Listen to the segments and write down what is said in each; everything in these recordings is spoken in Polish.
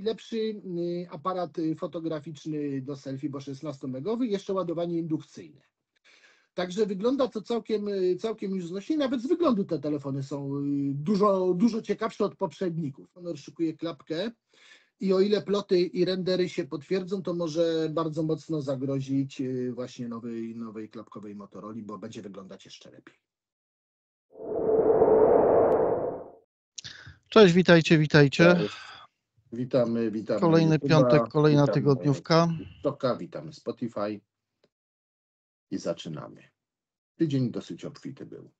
i lepszy y, aparat y, fotograficzny do selfie, bo 16-megowy, jeszcze ładowanie indukcyjne. Także wygląda to całkiem, y, całkiem już znośnie. Nawet z wyglądu te telefony są dużo, dużo ciekawsze od poprzedników. Honor szykuje klapkę i o ile ploty i rendery się potwierdzą, to może bardzo mocno zagrozić właśnie nowej, nowej klapkowej Motorola, bo będzie wyglądać jeszcze lepiej. Cześć, witajcie, witajcie. Witamy, witamy. Kolejny YouTube'a, piątek, kolejna witamy tygodniówka. TikToka, witamy Spotify i zaczynamy. Tydzień dosyć obfity był.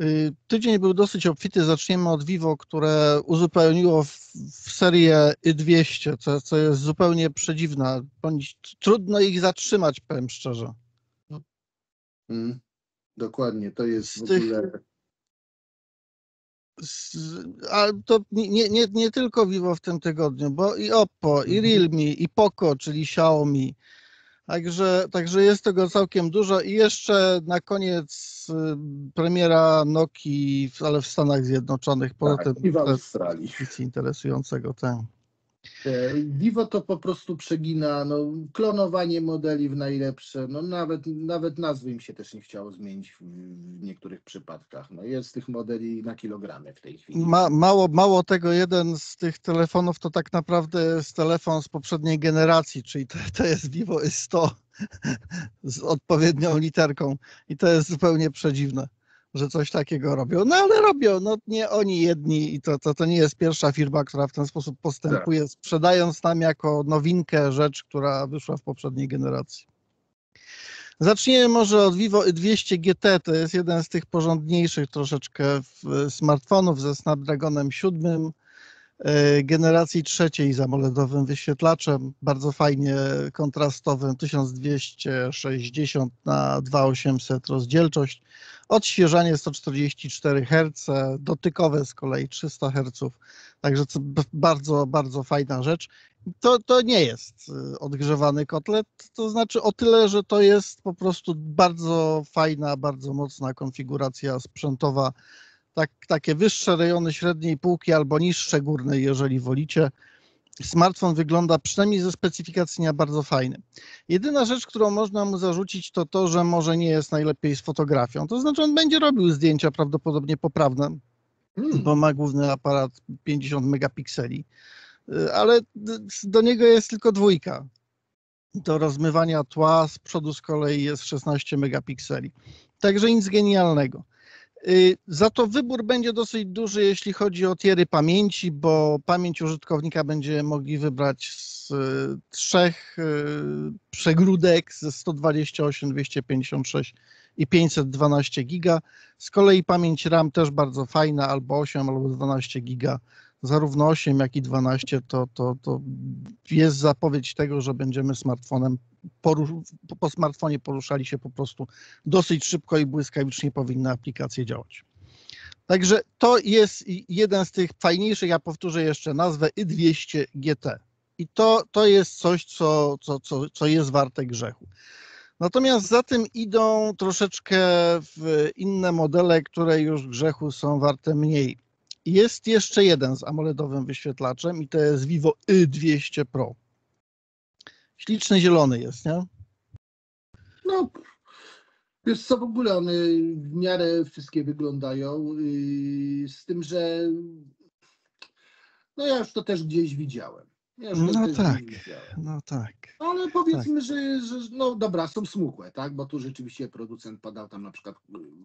Y, Tydzień był dosyć obfity. Zaczniemy od Vivo, które uzupełniło w, w serię Y200, co, co jest zupełnie przedziwne. bądź Trudno ich zatrzymać, powiem szczerze. Mm, dokładnie, to jest Z w ogóle. A to nie, nie, nie, tylko Vivo w tym tygodniu, bo i Oppo, i Mhm. Realme, i Poco, czyli Xiaomi. Także, także jest tego całkiem dużo i jeszcze na koniec y, premiera Nokii, ale w Stanach Zjednoczonych. Poza Tak, tym i w Australii. nic interesującego. Ten. E, Vivo to po prostu przegina, no, klonowanie modeli w najlepsze, no nawet, nawet nazwy im się też nie chciało zmienić w, w niektórych przypadkach. No, jest tych modeli na kilogramy w tej chwili. Ma, mało, mało tego, jeden z tych telefonów to tak naprawdę jest telefon z poprzedniej generacji, czyli to, to jest Vivo Y100 z odpowiednią literką i to jest zupełnie przedziwne, że coś takiego robią. No ale robią, no nie oni jedni i to, to, to nie jest pierwsza firma, która w ten sposób postępuje, sprzedając nam jako nowinkę rzecz, która wyszła w poprzedniej generacji. Zacznijmy może od Vivo Y200 GT. To jest jeden z tych porządniejszych troszeczkę w- smartfonów ze Snapdragonem 7 e, generacji trzeciej z AMOLEDowym wyświetlaczem, bardzo fajnie kontrastowym, 1260 na 2800 rozdzielczość, odświeżanie 144 Hz, dotykowe z kolei 300 Hz, także bardzo, bardzo fajna rzecz. To, to nie jest y, odgrzewany kotlet, to znaczy o tyle, że to jest po prostu bardzo fajna, bardzo mocna konfiguracja sprzętowa, tak, takie wyższe rejony średniej półki albo niższe górnej, jeżeli wolicie. Smartfon wygląda przynajmniej ze specyfikacji na bardzo fajny. Jedyna rzecz, którą można mu zarzucić, to to, że może nie jest najlepiej z fotografią. To znaczy, on będzie robił zdjęcia prawdopodobnie poprawne, Hmm. bo ma główny aparat 50 megapikseli, Y, ale do niego jest tylko dwójka. Do rozmywania tła z przodu z kolei jest 16 megapikseli. Także nic genialnego. Y, Za to wybór będzie dosyć duży, jeśli chodzi o tiery pamięci, bo pamięć użytkownika będzie mogli wybrać z y, trzech y, przegródek ze 128, 256 i 512 giga. Z kolei pamięć RAM też bardzo fajna, albo 8, albo 12 giga. Zarówno 8, jak i 12 to, to, to jest zapowiedź tego, że będziemy smartfonem poru- po smartfonie poruszali się po prostu dosyć szybko i błyskawicznie powinny aplikacje działać. Także to jest jeden z tych fajniejszych, ja powtórzę jeszcze nazwę Y200 GT. I to, to jest coś, co, co, co, co jest warte grzechu. Natomiast za tym idą troszeczkę inne modele, które już grzechu są warte mniej. Jest jeszcze jeden z AMOLEDowym wyświetlaczem i to jest Vivo Y200 Pro. Śliczny zielony jest, nie? No, wiesz co, w ogóle one w miarę wszystkie wyglądają, yy, z tym, że no ja już to też gdzieś widziałem. No tak. gdzieś widziałem. No tak. Ale powiedzmy, że, że no dobra, są smukłe, tak? Bo tu rzeczywiście producent podał tam na przykład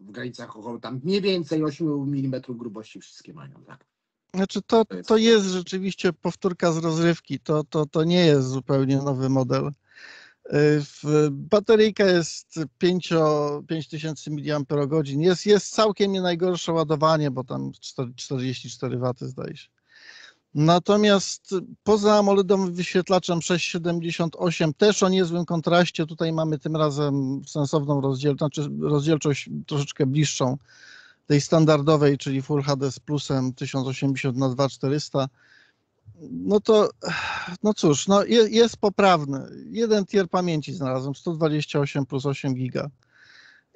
w granicach około tam mniej więcej 8 mm grubości wszystkie mają, tak? Znaczy to, To jest tak. rzeczywiście powtórka z rozrywki, to, to, to nie jest zupełnie nowy model. Y, Bateryjka jest 5, 5000 mAh, jest, jest całkiem nie najgorsze ładowanie, bo tam 4 44 W zdaje się. Natomiast poza AMOLEDowym wyświetlaczem 678 też o niezłym kontraście, tutaj mamy tym razem sensowną rozdzielczość, znaczy rozdzielczość troszeczkę bliższą tej standardowej, czyli Full HD z plusem 1080 na 2400 no to, no cóż, no je, jest poprawny. Jeden tier pamięci znalazłem, 128 plus 8 giga.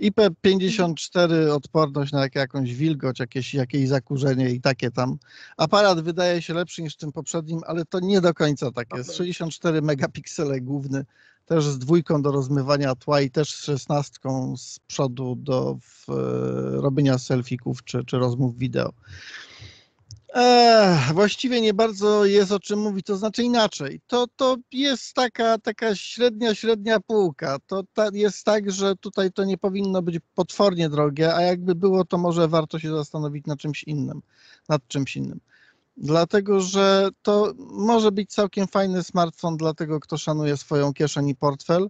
IP54 odporność na jak- jakąś wilgoć, jakieś, jakieś zakurzenie i takie tam. Aparat wydaje się lepszy niż w tym poprzednim, ale to nie do końca tak jest. Okej. 64 megapiksele główny, też z dwójką do rozmywania tła i też z szesnastką z przodu do w, e, robienia selfików czy, czy rozmów wideo. Ech, właściwie nie bardzo jest o czym mówić, to znaczy inaczej. To, to jest taka, taka średnia, średnia półka. To ta, jest tak, że tutaj to nie powinno być potwornie drogie, a jakby było, to może warto się zastanowić nad czymś innym. Nad czymś innym. Dlatego, że to może być całkiem fajny smartfon dla tego, kto szanuje swoją kieszeń i portfel,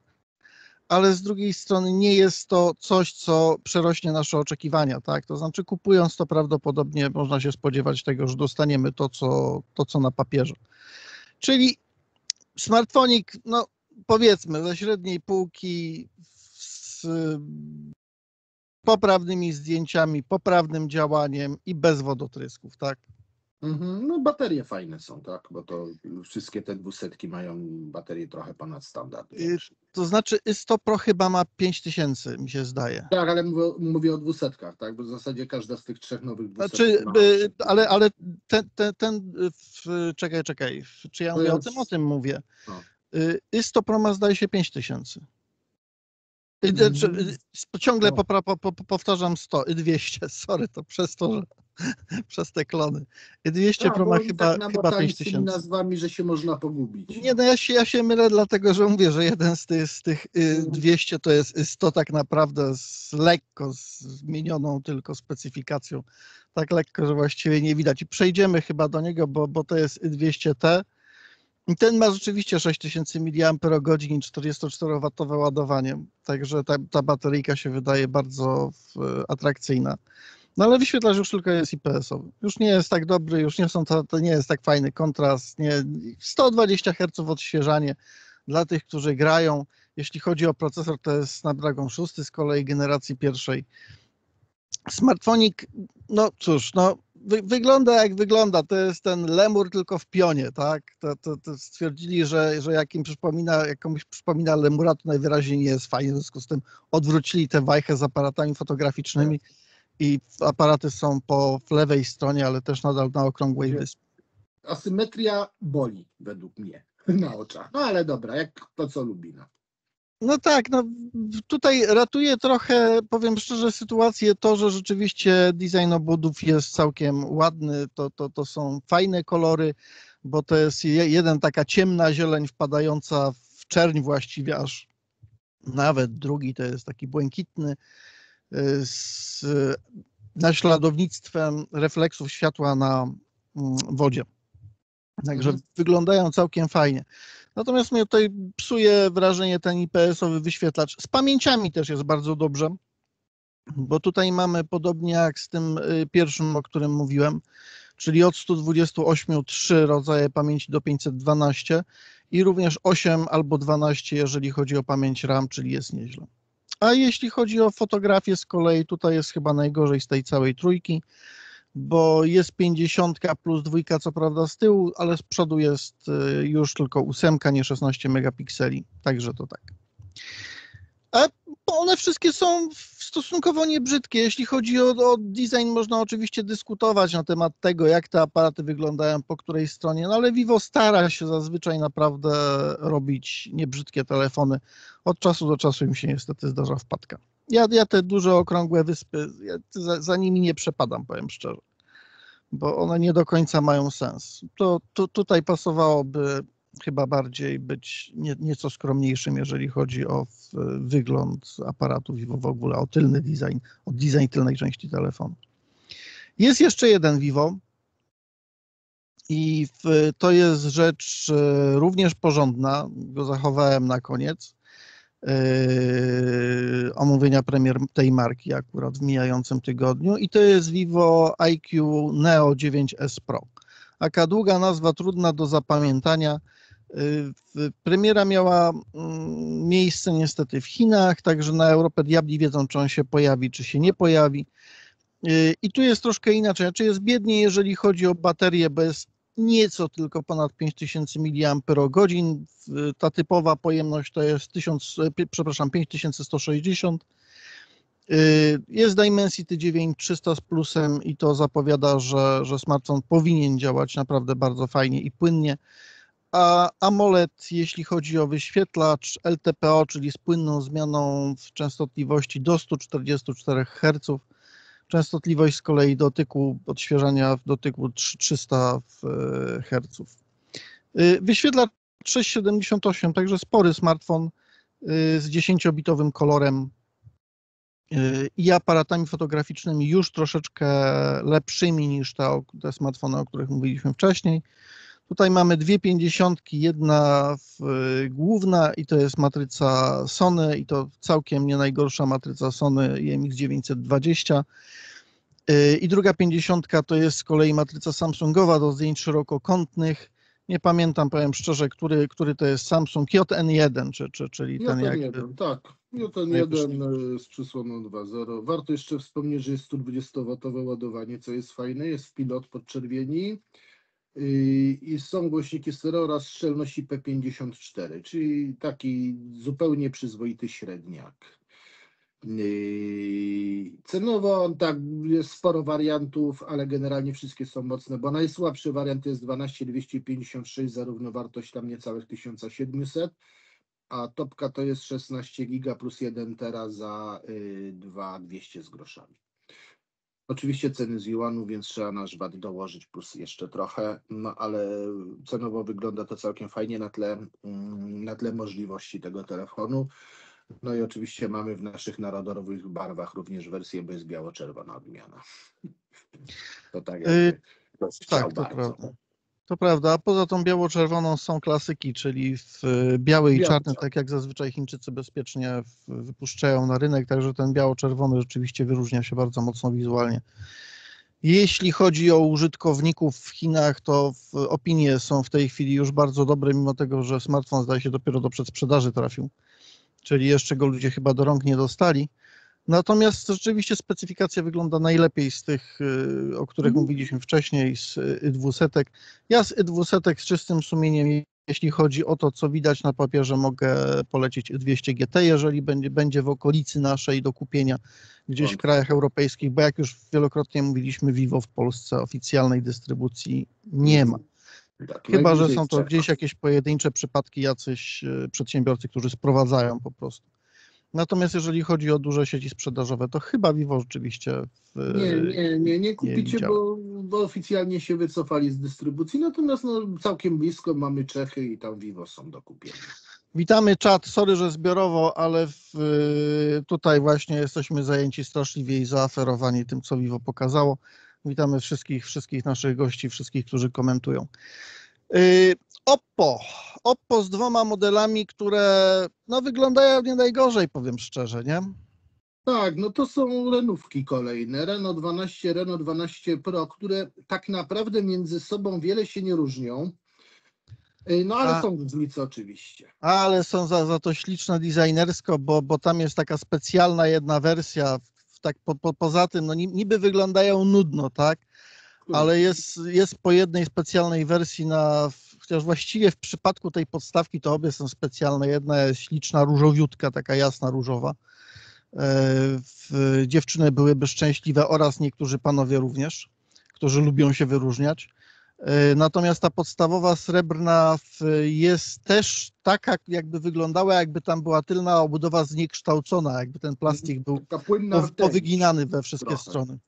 ale z drugiej strony nie jest to coś, co przerośnie nasze oczekiwania, tak? To znaczy, kupując to prawdopodobnie można się spodziewać tego, że dostaniemy to, co, to, co na papierze. Czyli smartfonik, no powiedzmy, ze średniej półki z poprawnymi zdjęciami, poprawnym działaniem i bez wodotrysków, tak? Mhm. No baterie fajne są, tak, bo to wszystkie te dwusetki mają baterie trochę ponad standard. Y, To znaczy, Isto Pro chyba ma 5000, mi się zdaje. Tak, ale mówię, mówię o dwusetkach, tak, bo w zasadzie każda z tych trzech nowych dwusetek Znaczy, ma by, osiem. ale, ale ten, ten, ten w, czekaj, czekaj, w- czy ja To mówię o jest- tym, o tym mówię. No. Y, Isto Pro ma zdaje się 5000. Y, Mhm. znaczy, y, Ciągle No. po, po, powtarzam 100 i 200, sorry, to przez to, że przez te klony. I 200 Tak, Pro bo ma oni chyba, tak chyba namotali z tymi 5000. nazwami, że się można pogubić. Nie, no ja się, ja się mylę, dlatego że mówię, że jeden z tych, z tych y, Mhm. 200 to jest 100 tak naprawdę z lekko z zmienioną tylko specyfikacją. Tak lekko, że właściwie nie widać. I przejdziemy chyba do niego, bo, bo to jest Y200T. Ten ma rzeczywiście 6000 mAh i 44W ładowanie. Także ta, ta bateryjka się wydaje bardzo w, atrakcyjna. No ale wyświetlacz już tylko jest IPS-owy. Już nie jest tak dobry, już nie są to, to nie jest tak fajny kontrast. Nie, 120 Hz odświeżanie dla tych, którzy grają. Jeśli chodzi o procesor, to jest Snapdragon 6 z kolei generacji pierwszej. Smartfonik, no cóż, no wy, wygląda jak wygląda. To jest ten lemur tylko w pionie, tak? To, to, to stwierdzili, że, że jak im przypomina, jak komuś przypomina lemura, to najwyraźniej nie jest fajnie. W związku z tym odwrócili tę wajchę z aparatami fotograficznymi i aparaty są po w lewej stronie, ale też nadal na okrągłej wyspie. Asymetria boli według mnie na oczach. No ale dobra, jak to co lubi. No. No tak, no tutaj ratuje trochę, powiem szczerze, sytuację to, że rzeczywiście design obwodów jest całkiem ładny, to, to, to są fajne kolory, bo to jest je- jeden taka ciemna zieleń wpadająca w czerń właściwie aż nawet drugi to jest taki błękitny y, z naśladownictwem refleksów światła na mm, wodzie. Także Mhm. wyglądają całkiem fajnie. Natomiast mnie tutaj psuje wrażenie ten IPS-owy wyświetlacz. Z pamięciami też jest bardzo dobrze, bo tutaj mamy podobnie jak z tym y, pierwszym, o którym mówiłem, czyli od 128 trzy rodzaje pamięci do 512 i również 8 albo 12, jeżeli chodzi o pamięć RAM, czyli jest nieźle. A jeśli chodzi o fotografię z kolei, tutaj jest chyba najgorzej z tej całej trójki, bo jest 50 plus dwójka, co prawda z tyłu, ale z przodu jest y, już tylko ósemka, nie 16 megapikseli, także to tak. A one wszystkie są stosunkowo niebrzydkie. Jeśli chodzi o, o design, można oczywiście dyskutować na temat tego, jak te aparaty wyglądają po której stronie, no ale Vivo stara się zazwyczaj naprawdę robić niebrzydkie telefony. Od czasu do czasu im się niestety zdarza wpadka. Ja, ja te duże okrągłe wyspy, ja za, za nimi nie przepadam, powiem szczerze, bo one nie do końca mają sens. To, to tutaj pasowałoby chyba bardziej być nie, nieco skromniejszym, jeżeli chodzi o wygląd aparatu Vivo w ogóle, o tylny design, o design tylnej części telefonu. Jest jeszcze jeden Vivo i w, to jest rzecz e, również porządna, go zachowałem na koniec yy, omówienia premier tej marki akurat w mijającym tygodniu i to jest Vivo IQ Neo 9S Pro. Taka długa nazwa, trudna do zapamiętania. Yy, Premiera miała mm, miejsce niestety w Chinach, także na Europę diabli wiedzą, czy on się pojawi, czy się nie pojawi. Yy, I tu jest troszkę inaczej. Znaczy jest biedniej, jeżeli chodzi o baterię, bo jest nieco tylko ponad 5000 mAh. Ta typowa pojemność to jest 1000, e, pi- przepraszam, 5160. Y, Jest Dimensity 9300 z plusem i to zapowiada, że, że smartfon powinien działać naprawdę bardzo fajnie i płynnie. A AMOLED, jeśli chodzi o wyświetlacz LTPO, czyli z płynną zmianą w częstotliwości do 144 Hz, częstotliwość z kolei dotyku, odświeżania w dotyku 300 Hz. Y, Wyświetlacz 678, także spory smartfon y, z 10-bitowym kolorem y, i aparatami fotograficznymi już troszeczkę lepszymi niż te, te smartfony, o których mówiliśmy wcześniej. Tutaj mamy dwie pięćdziesiątki, jedna w, główna i to jest matryca Sony i to całkiem nie najgorsza matryca Sony IMX 920. Y, I druga pięćdziesiątka to jest z kolei matryca Samsungowa do zdjęć szerokokątnych. Nie pamiętam, powiem szczerze, który, który to jest Samsung JN1, czy, czy, czyli ten Joten jakby... 1, tak. Joten najwyższy. 1 z przysłoną 2.0. Warto jeszcze wspomnieć, że jest 120W ładowanie, co jest fajne. Jest pilot podczerwieni i są głośniki stereo oraz szczelność IP54, czyli taki zupełnie przyzwoity średniak. Yy, Cenowo tak jest sporo wariantów, ale generalnie wszystkie są mocne, bo najsłabszy wariant jest 12256 za równowartość tam niecałych 1700, a topka to jest 16 giga plus 1 tera za y, 2200 z groszami. Oczywiście ceny z Yuanu, więc trzeba nasz VAT dołożyć plus jeszcze trochę, no ale cenowo wygląda to całkiem fajnie na tle, mm, na tle możliwości tego telefonu. No i oczywiście mamy w naszych narodowych barwach również wersję, bo jest biało-czerwona odmiana. To tak Y, jakby chciał Tak, to bardzo. prawda. To prawda, a poza tą biało-czerwoną są klasyki, czyli w y, biały i Biały, czarny, tak. jak zazwyczaj Chińczycy bezpiecznie wypuszczają na rynek, także ten biało-czerwony rzeczywiście wyróżnia się bardzo mocno wizualnie. Jeśli chodzi o użytkowników w Chinach, to opinie są w tej chwili już bardzo dobre, mimo tego, że smartfon zdaje się dopiero do przedsprzedaży trafił, czyli jeszcze go ludzie chyba do rąk nie dostali. Natomiast rzeczywiście specyfikacja wygląda najlepiej z tych, y, o których Mhm. mówiliśmy wcześniej, z y, Y200. Ja z Y200 z czystym sumieniem, jeśli chodzi o to, co widać na papierze, mogę polecić Y200 GT, jeżeli będzie, będzie w okolicy naszej do kupienia gdzieś w krajach europejskich, bo jak już wielokrotnie mówiliśmy, Vivo w Polsce oficjalnej dystrybucji nie ma. Tak, Chyba, że są to gdzieś jakieś pojedyncze przypadki, jacyś y, przedsiębiorcy, którzy sprowadzają po prostu. Natomiast jeżeli chodzi o duże sieci sprzedażowe, to chyba Vivo rzeczywiście w, Nie, nie, nie, nie kupicie, widziałem. bo, bo oficjalnie się wycofali z dystrybucji, natomiast no, całkiem blisko mamy Czechy i tam Vivo są do kupienia. Witamy czat, sorry, że zbiorowo, ale w, tutaj właśnie jesteśmy zajęci straszliwie i zaaferowani tym, co Vivo pokazało. Witamy wszystkich, wszystkich naszych gości, wszystkich, którzy komentują. Yy, Oppo. Oppo z dwoma modelami, które no, wyglądają nie najgorzej, powiem szczerze, nie? Tak, no to są renówki kolejne, Renault 12, Renault 12 Pro, które tak naprawdę między sobą wiele się nie różnią. Y, No ale A- są różnice oczywiście. Ale są za, za to śliczne designersko, bo, bo tam jest taka specjalna jedna wersja. Tak po, po, poza tym, no ni- niby wyglądają nudno, tak? Ale jest, jest po jednej specjalnej wersji na, chociaż właściwie w przypadku tej podstawki to obie są specjalne. Jedna jest śliczna, różowiutka, taka jasna różowa. E, Dziewczyny byłyby szczęśliwe oraz niektórzy panowie również, którzy lubią się wyróżniać. E, Natomiast ta podstawowa srebrna w- jest też taka, jakby wyglądała, jakby tam była tylna obudowa zniekształcona, jakby ten plastik był pow- rtęć, powyginany we wszystkie trochę. strony.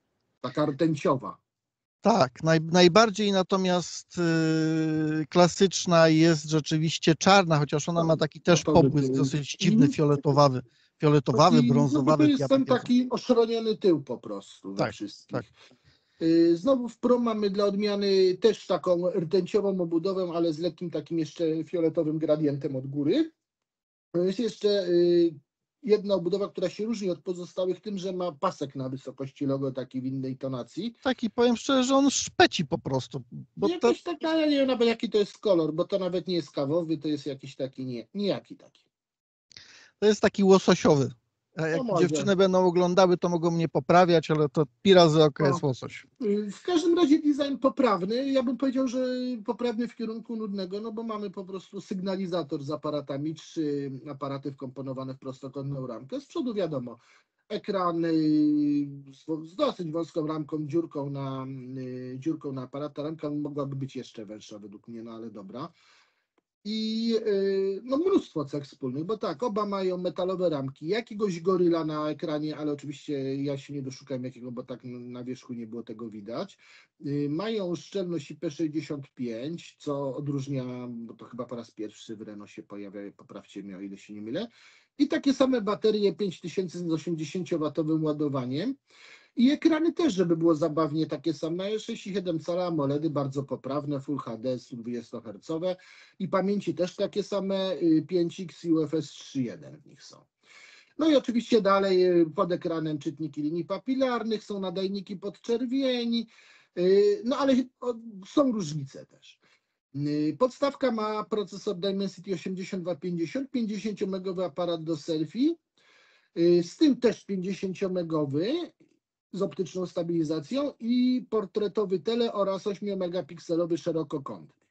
taka rtęciowa. Tak, naj, najbardziej natomiast y, klasyczna jest rzeczywiście czarna, chociaż ona ma taki też Gotowy pobłysk tył. dosyć dziwny, Mhm. fioletowawy, fioletowawy, brązowawy. No, to jest ten tak taki oszroniony tył po prostu we Tak, wszystkich. tak. Y, Znowu w Pro mamy dla odmiany też taką rtęciową obudowę, ale z lekkim takim jeszcze fioletowym gradientem od góry. Jest jeszcze y, jedna obudowa, która się różni od pozostałych tym, że ma pasek na wysokości logo taki w innej tonacji. Taki powiem szczerze, że on szpeci po prostu. Bo to, Jakiś taka, ja nie wiem nawet jaki to jest kolor, bo to nawet nie jest kawowy, to jest jakiś taki nie, nijaki taki. to jest taki łososiowy. A jak No może. dziewczyny będą oglądały, to mogą mnie poprawiać, ale to pi razy oko No. jest łosoś. Y, W każdym razie design poprawny. Ja bym powiedział, że poprawny w kierunku nudnego, no bo mamy po prostu sygnalizator z aparatami, trzy aparaty wkomponowane w prostokątną ramkę. Z przodu wiadomo, ekran z, z dosyć wąską ramką, dziurką na, y, dziurką na aparat. Ta ramka mogłaby być jeszcze węższa według mnie, no ale dobra. I y, no, mnóstwo cech wspólnych, bo tak, oba mają metalowe ramki, jakiegoś goryla na ekranie, ale oczywiście ja się nie doszukałem jakiego, bo tak na wierzchu nie było tego widać. Y, Mają szczelność IP65, co odróżnia, bo to chyba po raz pierwszy w Renault się pojawia, poprawcie mnie o ile się nie mylę. I takie same baterie 5000 z 80W ładowaniem. I ekrany też, żeby było zabawnie takie same, 6,7 cala AMOLEDy, bardzo poprawne, Full HD 120 Hz i pamięci też takie same, y, 5X i UFS 3.1 w nich są. No i oczywiście dalej y, pod ekranem czytniki linii papilarnych, są nadajniki podczerwieni, y, no ale są różnice też. Y, Podstawka ma procesor Dimensity 8250, 50-megowy aparat do selfie, y, z tym też 50-megowy z optyczną stabilizacją i portretowy tele oraz 8-megapikselowy szerokokątny.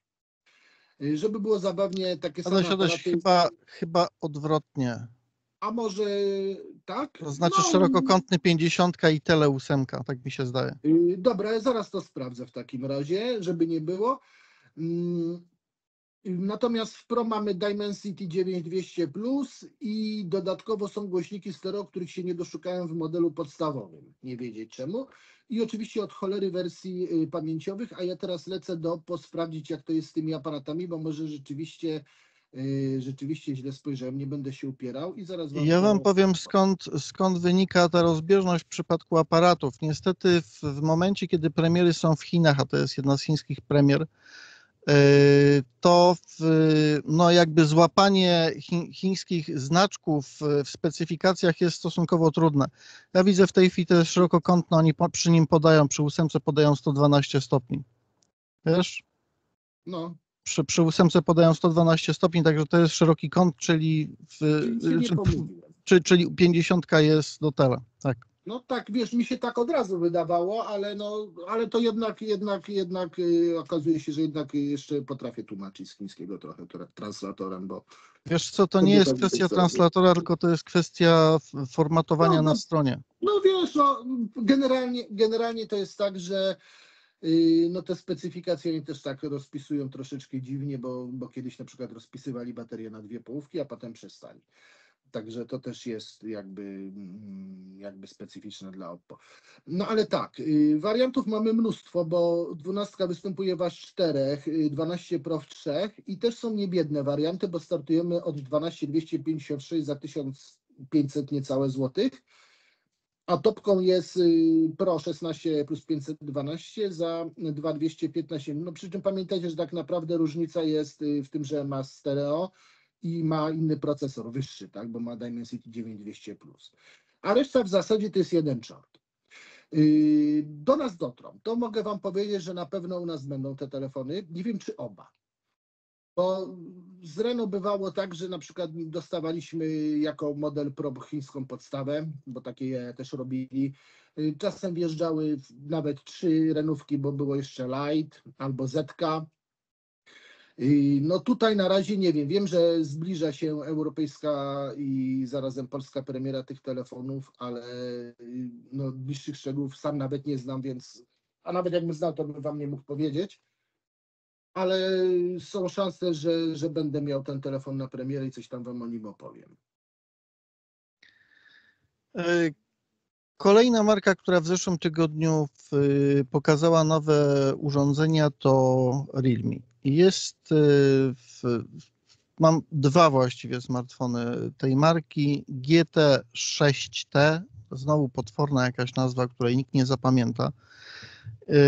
Y, Żeby było zabawnie, takie same Ale aparaty, chyba, chyba odwrotnie. a może tak? To znaczy No, szerokokątny 50 i tele 8, tak mi się zdaje. Y, Dobra, zaraz to sprawdzę w takim razie, żeby nie było. Mm, Natomiast w Pro mamy Dimensity 9200 Plus i dodatkowo są głośniki stereo, których się nie doszukałem w modelu podstawowym. Nie wiedzieć czemu. I oczywiście od cholery wersji y, pamięciowych, a ja teraz lecę do posprawdzić, jak to jest z tymi aparatami, bo może rzeczywiście, y, rzeczywiście źle spojrzałem, nie będę się upierał i zaraz wam Ja wam powiem skąd, skąd wynika ta rozbieżność w przypadku aparatów. Niestety w, w momencie, kiedy premiery są w Chinach, a to jest jedna z chińskich premier, to w, no jakby złapanie chi, chińskich znaczków w specyfikacjach jest stosunkowo trudne. Ja widzę w tej chwili to jest szerokokątne, oni przy nim podają, przy ósemce podają 112 stopni. Wiesz? No, Przy, przy ósemce podają 112 stopni, także to jest szeroki kąt, czyli, w, czyli czyli 50 jest do tela. Tak. No tak, wiesz, mi się tak od razu wydawało, ale no, ale to jednak, jednak, jednak y, okazuje się, że jednak jeszcze potrafię tłumaczyć z chińskiego trochę tra- translatorem, bo Wiesz co, to To nie jest kwestia translatora, tylko to jest kwestia formatowania No, na no. stronie. no wiesz, no, generalnie, generalnie to jest tak, że y, no te specyfikacje oni też tak rozpisują troszeczkę dziwnie, bo, bo kiedyś na przykład rozpisywali baterię na dwie połówki, a potem przestali. Także to też jest jakby, mm, jakby specyficzne dla Oppo. No ale tak, y, wariantów mamy mnóstwo, bo 12 występuje w aż czterech, y, 12 Pro w trzech i też są niebiedne warianty, bo startujemy od 12256 za 1500 niecałe złotych. A topką jest y, Pro 16 plus 512 za 2215. No przy czym pamiętajcie, że tak naprawdę różnica jest y, w tym, że ma stereo i ma inny procesor, wyższy, tak, bo ma Dimensity 9200 plus. A reszta w zasadzie to jest jeden czort. Yy, Do nas dotrą. To mogę Wam powiedzieć, że na pewno u nas będą te telefony. Nie wiem, czy oba. Bo z Renault bywało tak, że na przykład dostawaliśmy jako model Pro chińską podstawę, bo takie też robili. Yy, Czasem wjeżdżały nawet trzy renówki, bo było jeszcze Light albo Zetka. No tutaj na razie nie wiem. Wiem, że zbliża się europejska i zarazem polska premiera tych telefonów, ale yy, no, bliższych szczegółów sam nawet nie znam, więc a nawet jakbym znał, to bym wam nie mógł powiedzieć. Ale są szanse, że, że będę miał ten telefon na premierę i coś tam wam o nim opowiem. E, Kolejna marka, która w zeszłym tygodniu w, pokazała nowe urządzenia, to Realme. Jest, e, w, mam dwa właściwie smartfony tej marki, GT6T, znowu potworna jakaś nazwa, której nikt nie zapamięta. E,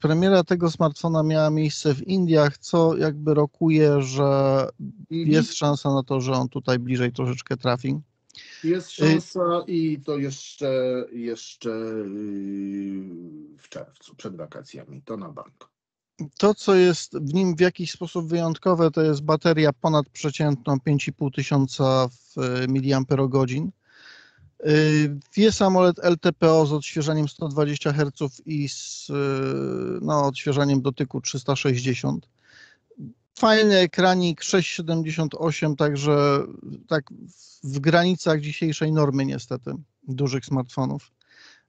Premiera tego smartfona miała miejsce w Indiach, co jakby rokuje, że jest szansa na to, że on tutaj bliżej troszeczkę trafi. Jest szansa i to jeszcze, jeszcze w czerwcu, przed wakacjami, to na bank. To, co jest w nim w jakiś sposób wyjątkowe, to jest bateria ponadprzeciętną 5,5 tysiąca mAh. Jest AMOLED LTPO z odświeżaniem 120 Hz i z y, no, odświeżaniem dotyku 360. Fajny ekranik 6,78, także tak w granicach dzisiejszej normy niestety dużych smartfonów.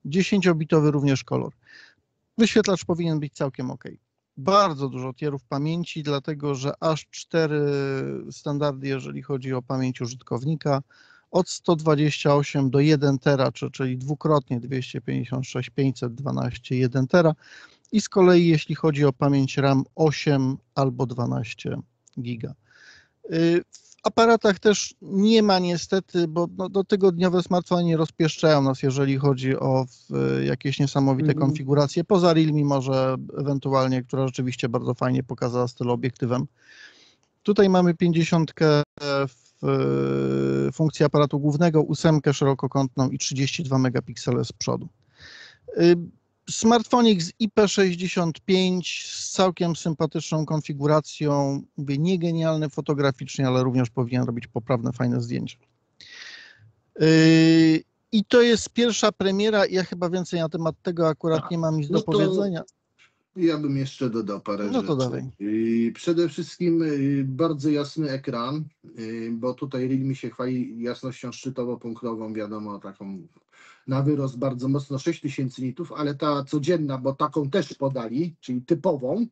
10-bitowy również kolor. Wyświetlacz powinien być całkiem ok. Bardzo dużo tierów pamięci, dlatego że aż 4 standardy, jeżeli chodzi o pamięć użytkownika, od 128 do 1 tera, czyli dwukrotnie 256, 512, 1 tera i z kolei jeśli chodzi o pamięć RAM 8 albo 12 giga. Y, aparatach też nie ma niestety, bo no, do tygodniowe smartfony nie rozpieszczają nas, jeżeli chodzi o jakieś niesamowite mm -hmm. konfiguracje. Poza Realme może ewentualnie, która rzeczywiście bardzo fajnie pokazała styl obiektywem. Tutaj mamy 50 w funkcji aparatu głównego, ósemkę szerokokątną i 32 megapiksele z przodu. Y, Smartfonik z IP65 z całkiem sympatyczną konfiguracją, mówię, nie genialny fotograficznie, ale również powinien robić poprawne, fajne zdjęcia. Yy, I to jest pierwsza premiera. Ja chyba więcej na temat tego akurat nie mam nic no do powiedzenia. Ja bym jeszcze dodał parę no to rzeczy. Dawaj. Yy, przede wszystkim yy, bardzo jasny ekran, bo tutaj Realme się chwali jasnością szczytowo-punktową, wiadomo, taką na wyrost bardzo mocno 6000 nitów, ale ta codzienna, bo taką też podali, czyli typową,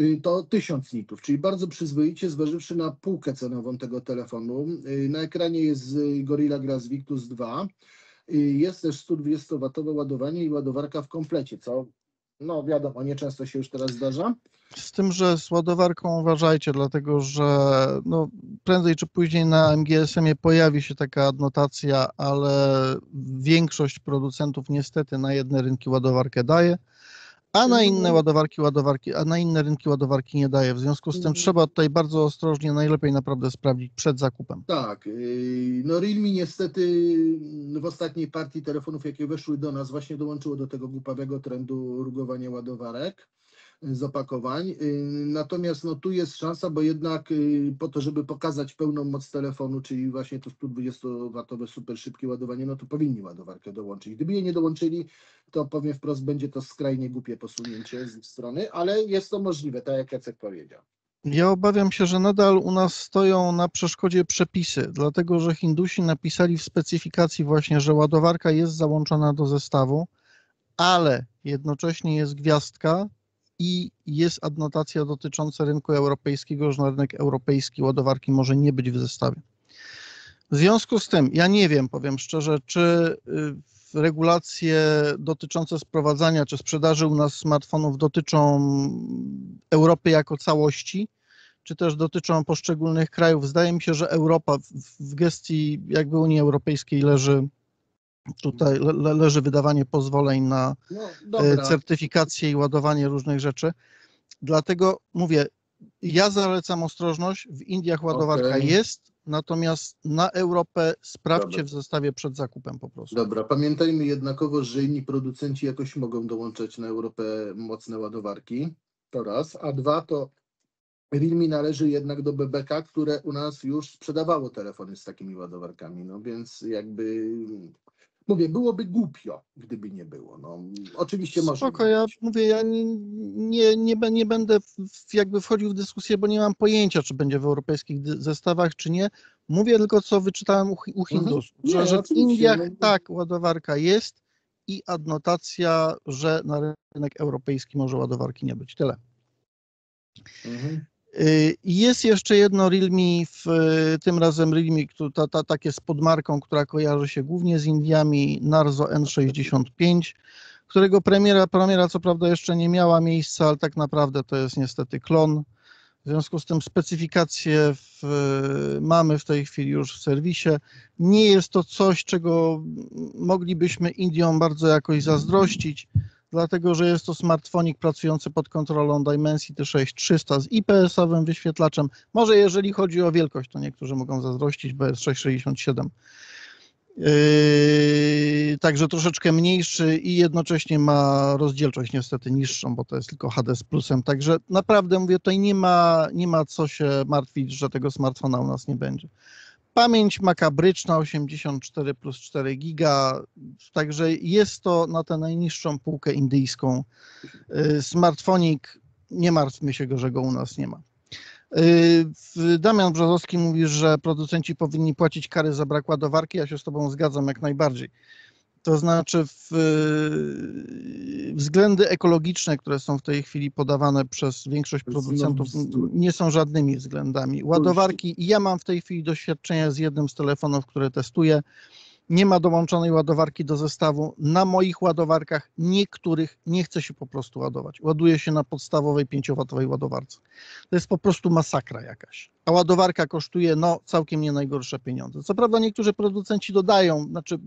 y, to 1000 nitów, czyli bardzo przyzwoicie zważywszy na półkę cenową tego telefonu. Y, na ekranie jest Gorilla Glass Victus 2. Y, jest też 120W ładowanie i ładowarka w komplecie, co no wiadomo, nieczęsto się już teraz zdarza. Z tym, że z ładowarką uważajcie, dlatego że no, prędzej czy później na MGSM-ie pojawi się taka adnotacja, ale większość producentów niestety na jedne rynki ładowarkę daje, a na inne mhm. ładowarki, ładowarki, a na inne rynki ładowarki nie daje. W związku z tym mhm. trzeba tutaj bardzo ostrożnie, najlepiej naprawdę sprawdzić przed zakupem. Tak, y, no Realme niestety w ostatniej partii telefonów, jakie weszły do nas, właśnie dołączyło do tego głupawego trendu rugowania ładowarek z opakowań. Y, natomiast no, tu jest szansa, bo jednak y, po to, żeby pokazać pełną moc telefonu, czyli właśnie to 120W super szybkie ładowanie, no to powinni ładowarkę dołączyć. Gdyby jej nie dołączyli, to powiem wprost, będzie to skrajnie głupie posunięcie z ich strony, ale jest to możliwe, tak jak Jacek powiedział. Ja obawiam się, że nadal u nas stoją na przeszkodzie przepisy, dlatego że Hindusi napisali w specyfikacji właśnie, że ładowarka jest załączona do zestawu, ale jednocześnie jest gwiazdka, i jest adnotacja dotycząca rynku europejskiego, że na rynek europejski ładowarki może nie być w zestawie. W związku z tym, ja nie wiem, powiem szczerze, czy y, regulacje dotyczące sprowadzania czy sprzedaży u nas smartfonów dotyczą Europy jako całości, czy też dotyczą poszczególnych krajów. Zdaje mi się, że Europa w gestii jakby Unii Europejskiej leży Tutaj le, leży wydawanie pozwoleń na no, e, certyfikację i ładowanie różnych rzeczy. Dlatego mówię, ja zalecam ostrożność. W Indiach ładowarka okay. jest, natomiast na Europę sprawdźcie Dobra. w zestawie przed zakupem po prostu. Dobra, pamiętajmy jednakowo, że inni producenci jakoś mogą dołączać na Europę mocne ładowarki. To raz. A dwa to Realme należy jednak do BBK, które u nas już sprzedawało telefony z takimi ładowarkami. No więc jakby Mówię, byłoby głupio, gdyby nie było. No, oczywiście może. Spoko, ja mówię, ja nie, nie, nie, nie będę w, jakby wchodził w dyskusję, bo nie mam pojęcia, czy będzie w europejskich zestawach, czy nie. Mówię tylko, co wyczytałem u, u mhm. Hindusów, mhm. że, że w Indiach no. tak, ładowarka jest i adnotacja, że na rynek europejski może ładowarki nie być. Tyle. Mhm. Y, jest jeszcze jedno Realme, w, y, tym razem Realme, ta, ta, takie z podmarką, która kojarzy się głównie z Indiami, Narzo N65, którego premiera, premiera co prawda jeszcze nie miała miejsca, ale tak naprawdę to jest niestety klon. W związku z tym specyfikacje w, mamy w tej chwili już w serwisie. Nie jest to coś, czego moglibyśmy Indiom bardzo jakoś zazdrościć dlatego że jest to smartfonik pracujący pod kontrolą Dimensity 6300 z IPS-owym wyświetlaczem. Może jeżeli chodzi o wielkość, to niektórzy mogą zazdrościć, bo jest 667. Yy, także troszeczkę mniejszy i jednocześnie ma rozdzielczość niestety niższą, bo to jest tylko HD z plusem. Także naprawdę mówię, tutaj nie ma, nie ma co się martwić, że tego smartfona u nas nie będzie. Pamięć makabryczna 84 plus 4 giga, także jest to na tę najniższą półkę indyjską. Y, smartfonik, nie martwmy się go, że go u nas nie ma. Yy, Damian Brzozowski mówi, że producenci powinni płacić kary za brak ładowarki. Ja się z Tobą zgadzam jak najbardziej. To znaczy w, względy ekologiczne, które są w tej chwili podawane przez większość producentów, nie są żadnymi względami. Ładowarki, ja mam w tej chwili doświadczenia z jednym z telefonów, które testuję nie ma dołączonej ładowarki do zestawu. Na moich ładowarkach niektórych nie chce się po prostu ładować. Ładuje się na podstawowej 5W ładowarce. To jest po prostu masakra jakaś. A ładowarka kosztuje no całkiem nie najgorsze pieniądze. Co prawda niektórzy producenci dodają, znaczy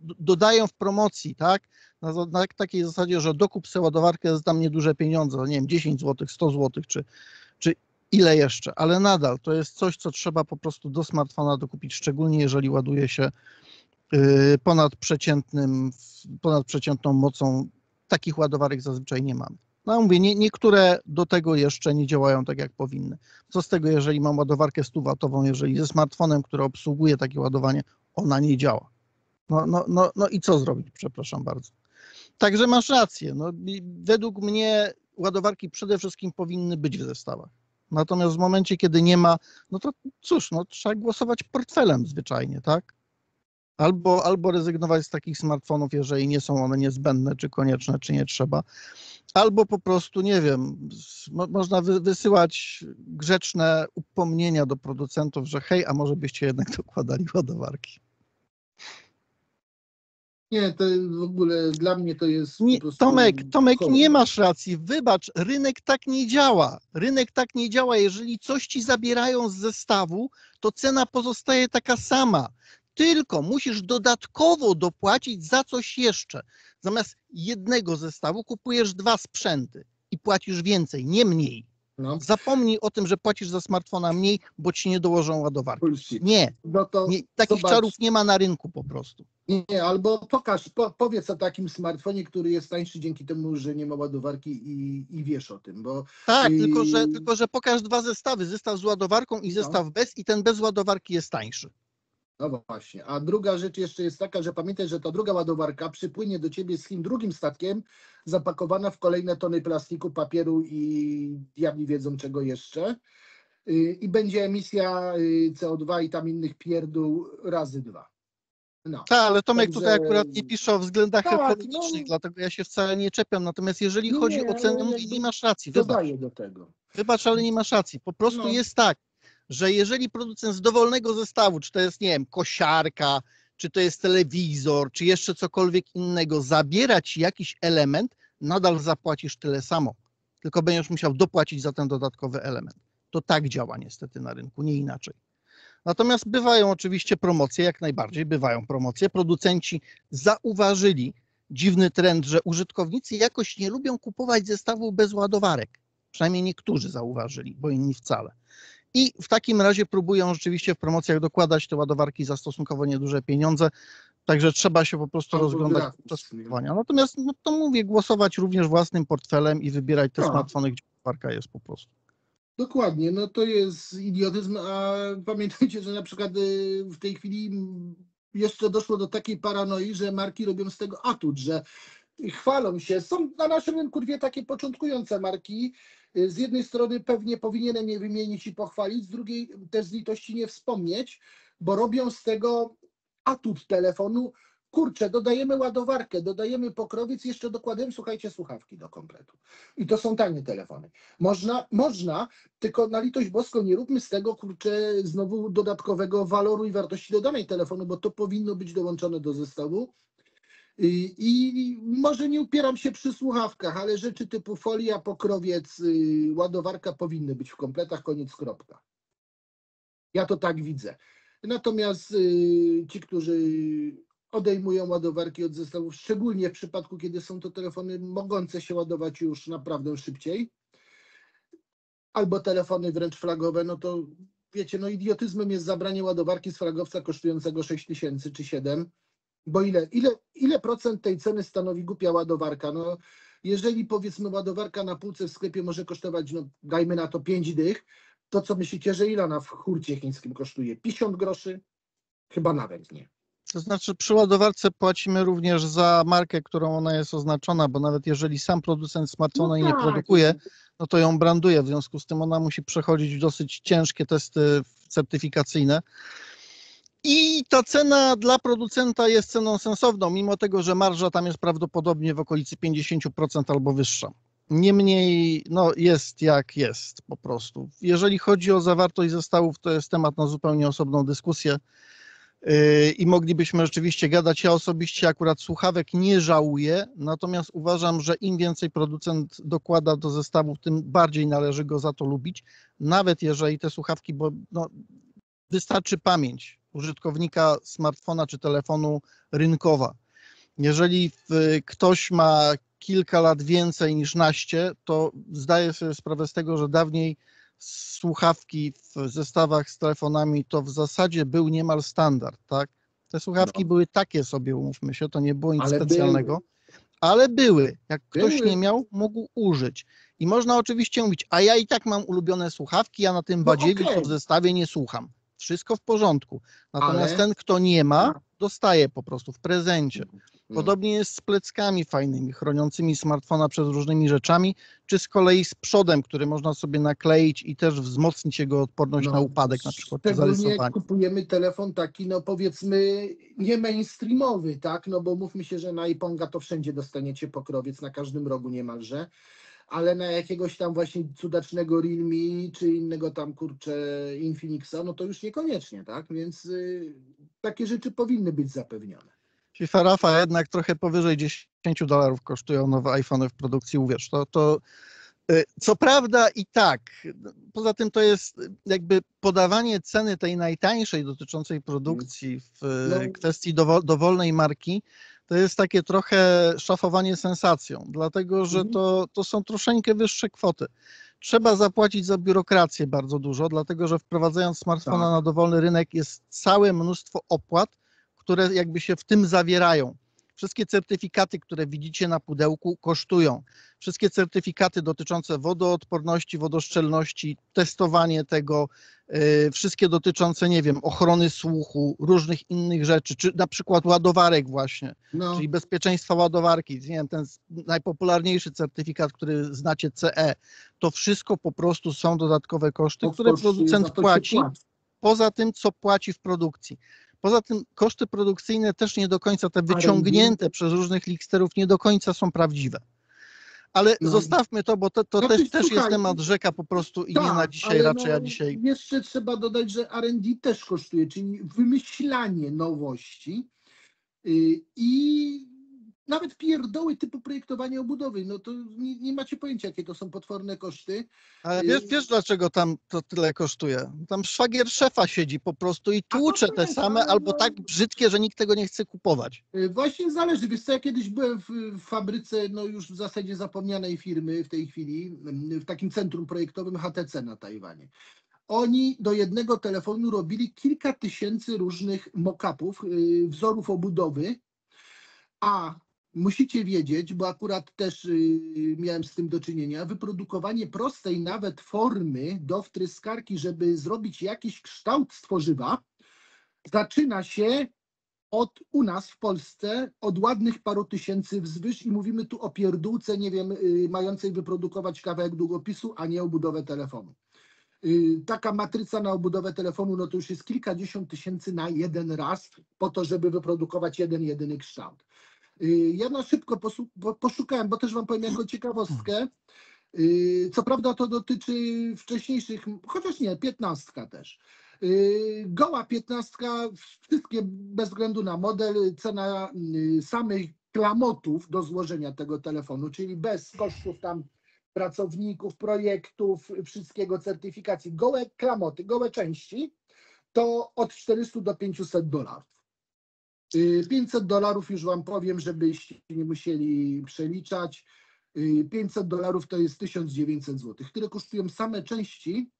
dodają w promocji, tak? Na, na takiej zasadzie, że dokup ładowarkę jest tam nieduże pieniądze, nie wiem, 10 zł, 100 zł, czy, czy ile jeszcze, ale nadal to jest coś, co trzeba po prostu do smartfona dokupić, szczególnie jeżeli ładuje się Y, ponad przeciętnym, ponad przeciętną mocą takich ładowarek zazwyczaj nie mamy. No mówię, nie, niektóre do tego jeszcze nie działają tak jak powinny. Co z tego, jeżeli mam ładowarkę 100-watową, jeżeli ze smartfonem, który obsługuje takie ładowanie, ona nie działa. No, no, no, no i co zrobić, przepraszam bardzo. Także masz rację. No, według mnie ładowarki przede wszystkim powinny być w zestawach. Natomiast w momencie, kiedy nie ma, no to cóż, no, trzeba głosować portfelem zwyczajnie, tak? Albo, albo rezygnować z takich smartfonów, jeżeli nie są one niezbędne, czy konieczne, czy nie trzeba. Albo po prostu, nie wiem, mo można wy wysyłać grzeczne upomnienia do producentów, że hej, a może byście jednak dokładali ładowarki. Nie, to w ogóle dla mnie to jest. Nie, Tomek, Tomek, nie masz racji. Wybacz, rynek tak nie działa. Rynek tak nie działa. Jeżeli coś ci zabierają z zestawu, to cena pozostaje taka sama tylko musisz dodatkowo dopłacić za coś jeszcze. Zamiast jednego zestawu kupujesz dwa sprzęty i płacisz więcej, nie mniej. No. Zapomnij o tym, że płacisz za smartfona mniej, bo ci nie dołożą ładowarki. Nie. No nie takich zobacz. czarów nie ma na rynku po prostu. Nie, albo pokaż, po, powiedz o takim smartfonie, który jest tańszy dzięki temu, że nie ma ładowarki i, i wiesz o tym, bo... Tak, i... tylko, że, tylko że pokaż dwa zestawy, zestaw z ładowarką i no. zestaw no. bez i ten bez ładowarki jest tańszy. No właśnie. A druga rzecz jeszcze jest taka, że pamiętaj, że ta druga ładowarka przypłynie do ciebie z Chin drugim statkiem, zapakowana w kolejne tony plastiku, papieru i diabli wiedzą czego jeszcze. Y, I będzie emisja y, CO2 i tam innych pierdół razy dwa. No. Tak, ale Tomek Także... tutaj akurat nie pisze o względach tak, ekologicznych, no... dlatego ja się wcale nie czepiam. Natomiast jeżeli nie, chodzi o cenę, nie masz racji. Wybacz. do tego. Wybacz, ale nie masz racji. Po prostu no. jest tak że jeżeli producent z dowolnego zestawu, czy to jest, nie wiem, kosiarka, czy to jest telewizor, czy jeszcze cokolwiek innego, zabiera ci jakiś element, nadal zapłacisz tyle samo, tylko będziesz musiał dopłacić za ten dodatkowy element. To tak działa niestety na rynku, nie inaczej. Natomiast bywają oczywiście promocje, jak najbardziej bywają promocje. Producenci zauważyli dziwny trend, że użytkownicy jakoś nie lubią kupować zestawów bez ładowarek. Przynajmniej niektórzy zauważyli, bo inni wcale. I w takim razie próbują rzeczywiście w promocjach dokładać te ładowarki za stosunkowo nieduże pieniądze. Także trzeba się po prostu rozglądać podczas kupowania. Natomiast no to mówię, głosować również własnym portfelem i wybierać te no. smartfony, gdzie ładowarka jest po prostu. Dokładnie, no to jest idiotyzm, a pamiętajcie, że na przykład y, w tej chwili jeszcze doszło do takiej paranoi, że marki robią z tego atut, że chwalą się. Są na naszym rynku dwie takie początkujące marki, z jednej strony pewnie powinienem je wymienić i pochwalić, z drugiej też z litości nie wspomnieć, bo robią z tego atut telefonu. Kurczę, dodajemy ładowarkę, dodajemy pokrowiec, jeszcze dokładamy, słuchajcie, słuchawki do kompletu. I to są tanie telefony. Można, można, tylko na litość boską nie róbmy z tego, kurczę, znowu dodatkowego waloru i wartości dodanej telefonu, bo to powinno być dołączone do zestawu i może nie upieram się przy słuchawkach, ale rzeczy typu folia, pokrowiec, y, ładowarka powinny być w kompletach, koniec kropka. Ja to tak widzę. Natomiast y, ci, którzy odejmują ładowarki od zestawów, szczególnie w przypadku, kiedy są to telefony mogące się ładować już naprawdę szybciej, albo telefony wręcz flagowe, no to wiecie, no idiotyzmem jest zabranie ładowarki z flagowca kosztującego 6 tysięcy czy 7 bo ile, ile, ile procent tej ceny stanowi głupia ładowarka? No, jeżeli powiedzmy ładowarka na półce w sklepie może kosztować, no dajmy na to 5 dych, to co myślicie, że ile ona w hurcie chińskim kosztuje? 50 groszy? Chyba nawet nie. To znaczy przy ładowarce płacimy również za markę, którą ona jest oznaczona, bo nawet jeżeli sam producent smartfona No jej nie tak. produkuje, no to ją branduje, w związku z tym ona musi przechodzić dosyć ciężkie testy certyfikacyjne. I ta cena dla producenta jest ceną sensowną, mimo tego, że marża tam jest prawdopodobnie w okolicy 50% albo wyższa. Niemniej, no jest jak jest po prostu. Jeżeli chodzi o zawartość zestawów, to jest temat na zupełnie osobną dyskusję yy, i moglibyśmy rzeczywiście gadać. Ja osobiście akurat słuchawek nie żałuję, natomiast uważam, że im więcej producent dokłada do zestawów, tym bardziej należy go za to lubić, nawet jeżeli te słuchawki, bo no, wystarczy pamięć użytkownika smartfona czy telefonu rynkowa. Jeżeli w, ktoś ma kilka lat więcej niż naście, to zdaję sobie sprawę z tego, że dawniej słuchawki w zestawach z telefonami to w zasadzie był niemal standard, tak? Te słuchawki No. były takie sobie, umówmy się, to nie było nic Ale specjalnego, ale były. Jak ktoś Były. nie miał, mógł użyć. I można oczywiście mówić, a ja i tak mam ulubione słuchawki, ja na tym No badziewicu okej. w zestawie nie słucham. Wszystko w porządku. Natomiast Ale- ten, kto nie ma, dostaje po prostu w prezencie. Mm. Podobnie jest z pleckami fajnymi, chroniącymi smartfona przed różnymi rzeczami, czy z kolei z przodem, który można sobie nakleić i też wzmocnić jego odporność na upadek, na przykład Szczególnie kupujemy telefon taki, no powiedzmy, nie mainstreamowy, tak? No bo mówmy się, że na iPonga to wszędzie dostaniecie pokrowiec, na każdym rogu niemalże. Ale na jakiegoś tam właśnie cudacznego Realme, czy innego tam kurczę Infinixa, no to już niekoniecznie, tak? Więc y, takie rzeczy powinny być zapewnione. FIFA Rafa jednak trochę powyżej 10 dolarów kosztują nowe iPhony w produkcji, uwierz, to, to y, co prawda i tak, poza tym to jest y, jakby podawanie ceny tej najtańszej dotyczącej produkcji w y, No. kwestii dowo- dowolnej marki, to jest takie trochę szafowanie sensacją, dlatego że Mhm. to, to są troszeczkę wyższe kwoty. Trzeba zapłacić za biurokrację bardzo dużo, dlatego że wprowadzając smartfona Tak. na dowolny rynek jest całe mnóstwo opłat, które jakby się w tym zawierają. Wszystkie certyfikaty, które widzicie na pudełku, kosztują. Wszystkie certyfikaty dotyczące wodoodporności, wodoszczelności, testowanie tego, yy, wszystkie dotyczące, nie wiem, ochrony słuchu, różnych innych rzeczy, czy na przykład ładowarek właśnie, No, czyli bezpieczeństwa ładowarki, nie wiem, ten najpopularniejszy certyfikat, który znacie CE, to wszystko po prostu są dodatkowe koszty, to które producent płaci. poza tym, co płaci w produkcji. Poza tym koszty produkcyjne też nie do końca, te wyciągnięte przez różnych liksterów nie do końca są prawdziwe. Ale No. zostawmy to, bo to, to Znaczy, też, też jest słuchaj, temat rzeka po prostu i nie na Tak, dzisiaj, ale raczej no, ja dzisiaj Jeszcze trzeba dodać, że R&D też kosztuje, czyli wymyślanie nowości y, i nawet pierdoły typu projektowanie obudowy. No to nie, nie macie pojęcia, jakie to są potworne koszty. Ale Y- wiesz, wiesz dlaczego tam to tyle kosztuje? Tam szwagier szefa siedzi po prostu i tłucze te same, albo no- tak brzydkie, że nikt tego nie chce kupować. Y, Właśnie zależy. Wiesz co, ja kiedyś byłem w, w fabryce, no już w zasadzie zapomnianej firmy w tej chwili, w takim centrum projektowym HTC na Tajwanie. Oni do jednego telefonu robili kilka tysięcy różnych mock-upów, y, wzorów obudowy, a musicie wiedzieć, bo akurat też y, miałem z tym do czynienia, wyprodukowanie prostej nawet formy do wtryskarki, żeby zrobić jakiś kształt stworzywa, zaczyna się od u nas w Polsce od ładnych paru tysięcy wzwyż i mówimy tu o pierdółce, nie wiem, y, mającej wyprodukować kawałek długopisu, a nie obudowę telefonu. Y, Taka matryca na obudowę telefonu, no to już jest kilkadziesiąt tysięcy na jeden raz, po to, żeby wyprodukować jeden, jedyny kształt. Y, Ja na szybko poszukałem, bo też Wam powiem jako ciekawostkę. Y, Co prawda to dotyczy wcześniejszych, chociaż nie, piętnastka też. Y, Goła piętnastka, wszystkie bez względu na model, cena samych klamotów do złożenia tego telefonu, czyli bez kosztów tam pracowników, projektów, wszystkiego, certyfikacji, gołe klamoty, gołe części, to od 400 do 500 dolarów. Y, 500 dolarów już Wam powiem, żebyście nie musieli przeliczać. Y, 500 dolarów to jest 1900 zł, które kosztują same części,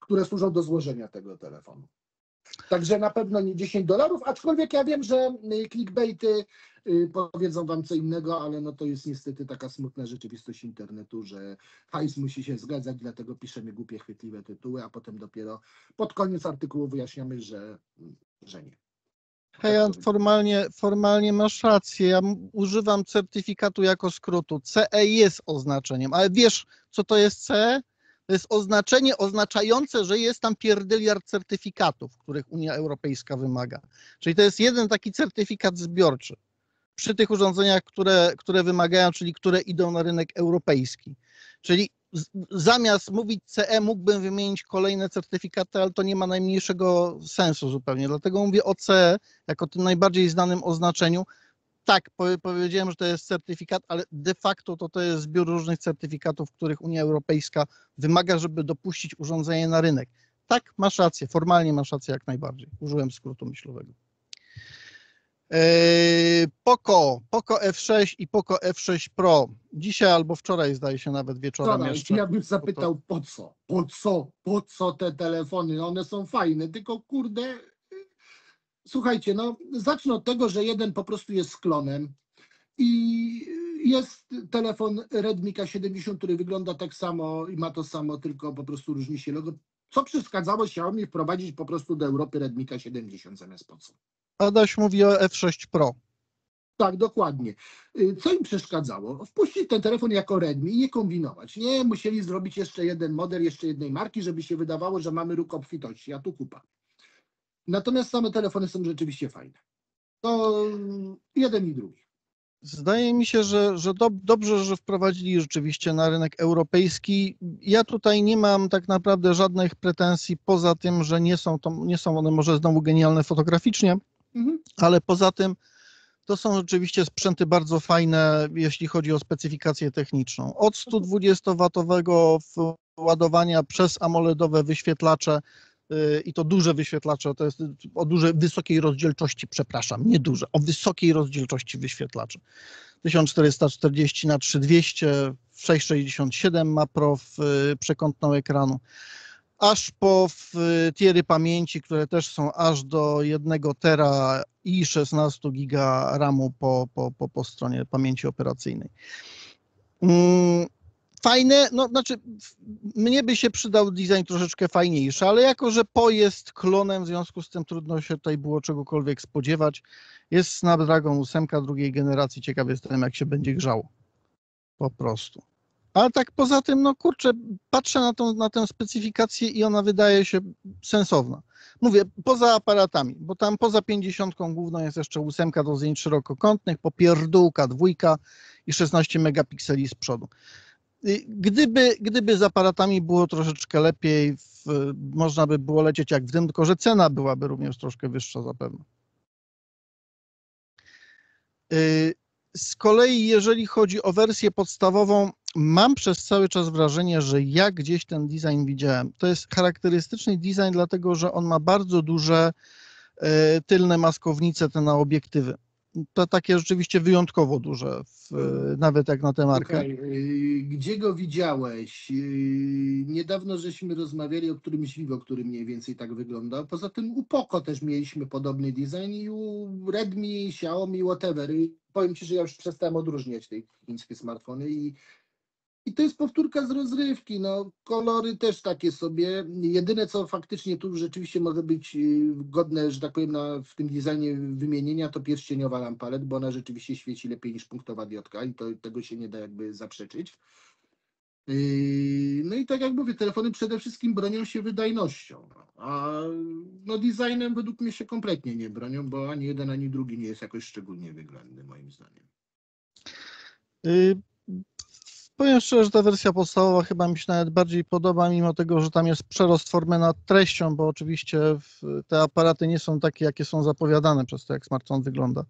które służą do złożenia tego telefonu. Także na pewno nie 10 dolarów, aczkolwiek ja wiem, że y, clickbaity y, powiedzą wam co innego, ale no to jest niestety taka smutna rzeczywistość internetu, że hajs musi się zgadzać, dlatego piszemy głupie, chwytliwe tytuły, a potem dopiero pod koniec artykułu wyjaśniamy, że, że nie. Hejan, formalnie, formalnie masz rację. Ja używam certyfikatu jako skrótu. CE jest oznaczeniem, ale wiesz, co to jest CE? To jest oznaczenie oznaczające, że jest tam pierdyliard certyfikatów, których Unia Europejska wymaga. Czyli to jest jeden taki certyfikat zbiorczy przy tych urządzeniach, które, które wymagają, czyli które idą na rynek europejski. Czyli z, zamiast mówić CE, mógłbym wymienić kolejne certyfikaty, ale to nie ma najmniejszego sensu zupełnie. Dlatego mówię o CE jako tym najbardziej znanym oznaczeniu. Tak, powie- powiedziałem, że to jest certyfikat, ale de facto to, to jest zbiór różnych certyfikatów, których Unia Europejska wymaga, żeby dopuścić urządzenie na rynek. Tak, masz rację, formalnie masz rację jak najbardziej. Użyłem skrótu myślowego. Eee, Poco, Poco F6 i Poco F6 Pro. Dzisiaj albo wczoraj, zdaje się, nawet wieczorem Wczoraj, jeszcze. ja bym zapytał po co? Po co? Po co te telefony? One są fajne, tylko kurde. y, Słuchajcie, no zacznę od tego, że jeden po prostu jest sklonem i jest telefon Redmi K70, który wygląda tak samo i ma to samo, tylko po prostu różni się logo. Co przeszkadzało Xiaomi wprowadzić po prostu do Europy Redmi K70 zamiast po co? Adaś mówi o F6 Pro. Tak, dokładnie. Y, Co im przeszkadzało? Wpuścić ten telefon jako Redmi i nie kombinować. Nie, musieli zrobić jeszcze jeden model, jeszcze jednej marki, żeby się wydawało, że mamy róg obfitości, a tu kupa. Natomiast same telefony są rzeczywiście fajne. To mm, jeden i drugi. Zdaje mi się, że, że dob- dobrze, że wprowadzili rzeczywiście na rynek europejski. Ja tutaj nie mam tak naprawdę żadnych pretensji poza tym, że nie są, to, nie są one może znowu genialne fotograficznie, Mhm. ale poza tym to są rzeczywiście sprzęty bardzo fajne, jeśli chodzi o specyfikację techniczną. Od 120W ładowania przez AMOLEDowe wyświetlacze i to duże wyświetlacze, to jest o dużej, wysokiej rozdzielczości, przepraszam, nie duże, o wysokiej rozdzielczości wyświetlacze. 1440 na 3200, 667 ma prof yy, przekątną ekranu aż po tiery pamięci, które też są aż do 1 tera i 16 giga RAMu po, po, po, po stronie pamięci operacyjnej. Mm, Fajne, no znaczy mnie by się przydał design troszeczkę fajniejszy, ale jako, że Po jest klonem, w związku z tym trudno się tutaj było czegokolwiek spodziewać. Jest Snapdragon 8 drugiej generacji, ciekaw jestem jak się będzie grzało. Po prostu. Ale tak poza tym, no kurczę, patrzę na, tą, na tę specyfikację i ona wydaje się sensowna. Mówię, poza aparatami, bo tam poza 50 główną jest jeszcze ósemka do zdjęć szerokokątnych, popierdółka, dwójka i 16 megapikseli z przodu. Y, Gdyby, gdyby z aparatami było troszeczkę lepiej, w, można by było lecieć jak w tym, tylko że cena byłaby również troszkę wyższa zapewne. Y, Z kolei, jeżeli chodzi o wersję podstawową, mam przez cały czas wrażenie, że ja gdzieś ten design widziałem. To jest charakterystyczny design, dlatego że on ma bardzo duże e, tylne maskownice, te na obiektywy. To takie rzeczywiście wyjątkowo duże, w, e, nawet jak na tę markę. Słuchaj, y, gdzie go widziałeś? Y, Niedawno żeśmy rozmawiali o którymś Vivo, który mniej więcej tak wygląda. Poza tym u Poco też mieliśmy podobny design i u Redmi, Xiaomi, whatever. I powiem Ci, że ja już przestałem odróżniać te chińskie smartfony i i to jest powtórka z rozrywki. No, kolory też takie sobie. Jedyne, co faktycznie tu rzeczywiście może być y, godne, że tak powiem, na, w tym designie wymienienia, to pierścieniowa lampa LED, bo ona rzeczywiście świeci lepiej niż punktowa diodka i to, tego się nie da jakby zaprzeczyć. Yy, No i tak jak mówię, telefony przede wszystkim bronią się wydajnością, no, a no designem według mnie się kompletnie nie bronią, bo ani jeden, ani drugi nie jest jakoś szczególnie wyglądny moim zdaniem. Y, Powiem szczerze, że ta wersja podstawowa chyba mi się nawet bardziej podoba, mimo tego, że tam jest przerost formy nad treścią, bo oczywiście te aparaty nie są takie, jakie są zapowiadane przez to, jak smartfon wygląda.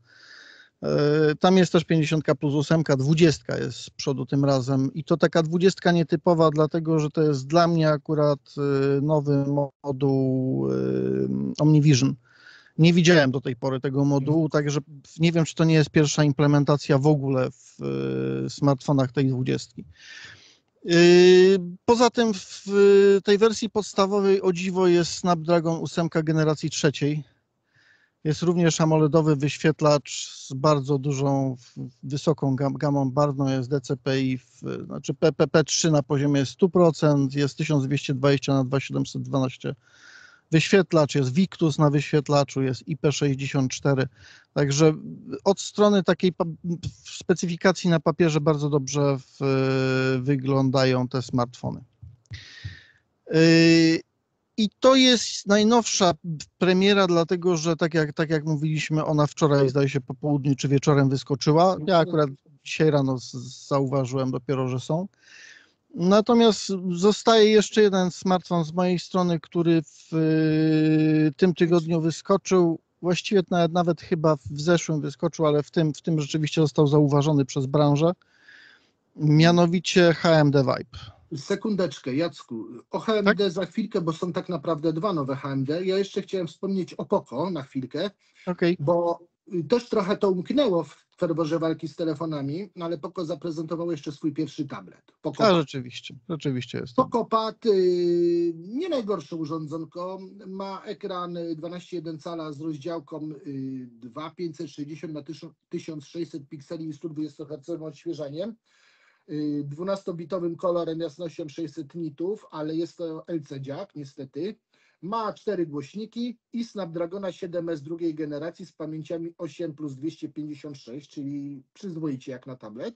E, Tam jest też 50 plus 8, 20 jest z przodu tym razem i to taka 20 nietypowa, dlatego że to jest dla mnie akurat e, nowy moduł e, OmniVision. Nie widziałem do tej pory tego modułu, także nie wiem, czy to nie jest pierwsza implementacja w ogóle w e, smartfonach tej 20. Yy, Poza tym w tej wersji podstawowej o dziwo jest Snapdragon 8 generacji trzeciej. Jest również AMOLEDowy wyświetlacz z bardzo dużą, wysoką gam- gamą barwną, jest DCPI, w, znaczy PPP3 na poziomie 100%, jest 1220 na 2712 wyświetlacz, jest Victus na wyświetlaczu, jest IP64, także od strony takiej specyfikacji na papierze bardzo dobrze w, wyglądają te smartfony. Yy, I to jest najnowsza premiera, dlatego że tak jak, tak jak mówiliśmy, ona wczoraj zdaje się po południu czy wieczorem wyskoczyła. Ja akurat dzisiaj rano z- zauważyłem dopiero, że są. Natomiast zostaje jeszcze jeden smartfon z mojej strony, który w y, tym tygodniu wyskoczył. Właściwie nawet, nawet chyba w zeszłym wyskoczył, ale w tym, w tym rzeczywiście został zauważony przez branżę. Mianowicie HMD Vibe. Sekundeczkę, Jacku. O HMD za chwilkę, bo są tak naprawdę dwa nowe HMD. Ja jeszcze chciałem wspomnieć o Poco na chwilkę, Okej, bo też trochę to umknęło w ferworze walki z telefonami, no ale Poco zaprezentował jeszcze swój pierwszy tablet. Poco a rzeczywiście, rzeczywiście jest. to. Pokopad, y, nie najgorsze urządzonko, ma ekran y, 12,1 cala z rozdziałką y, 2560 na 1600 pikseli i 120 Hz odświeżeniem, y, 12-bitowym kolorem jasnością 600 nitów, ale jest to LCD, niestety. Ma cztery głośniki i Snapdragona 7S drugiej generacji z pamięciami 8 plus 256, czyli przyzwoicie jak na tablet.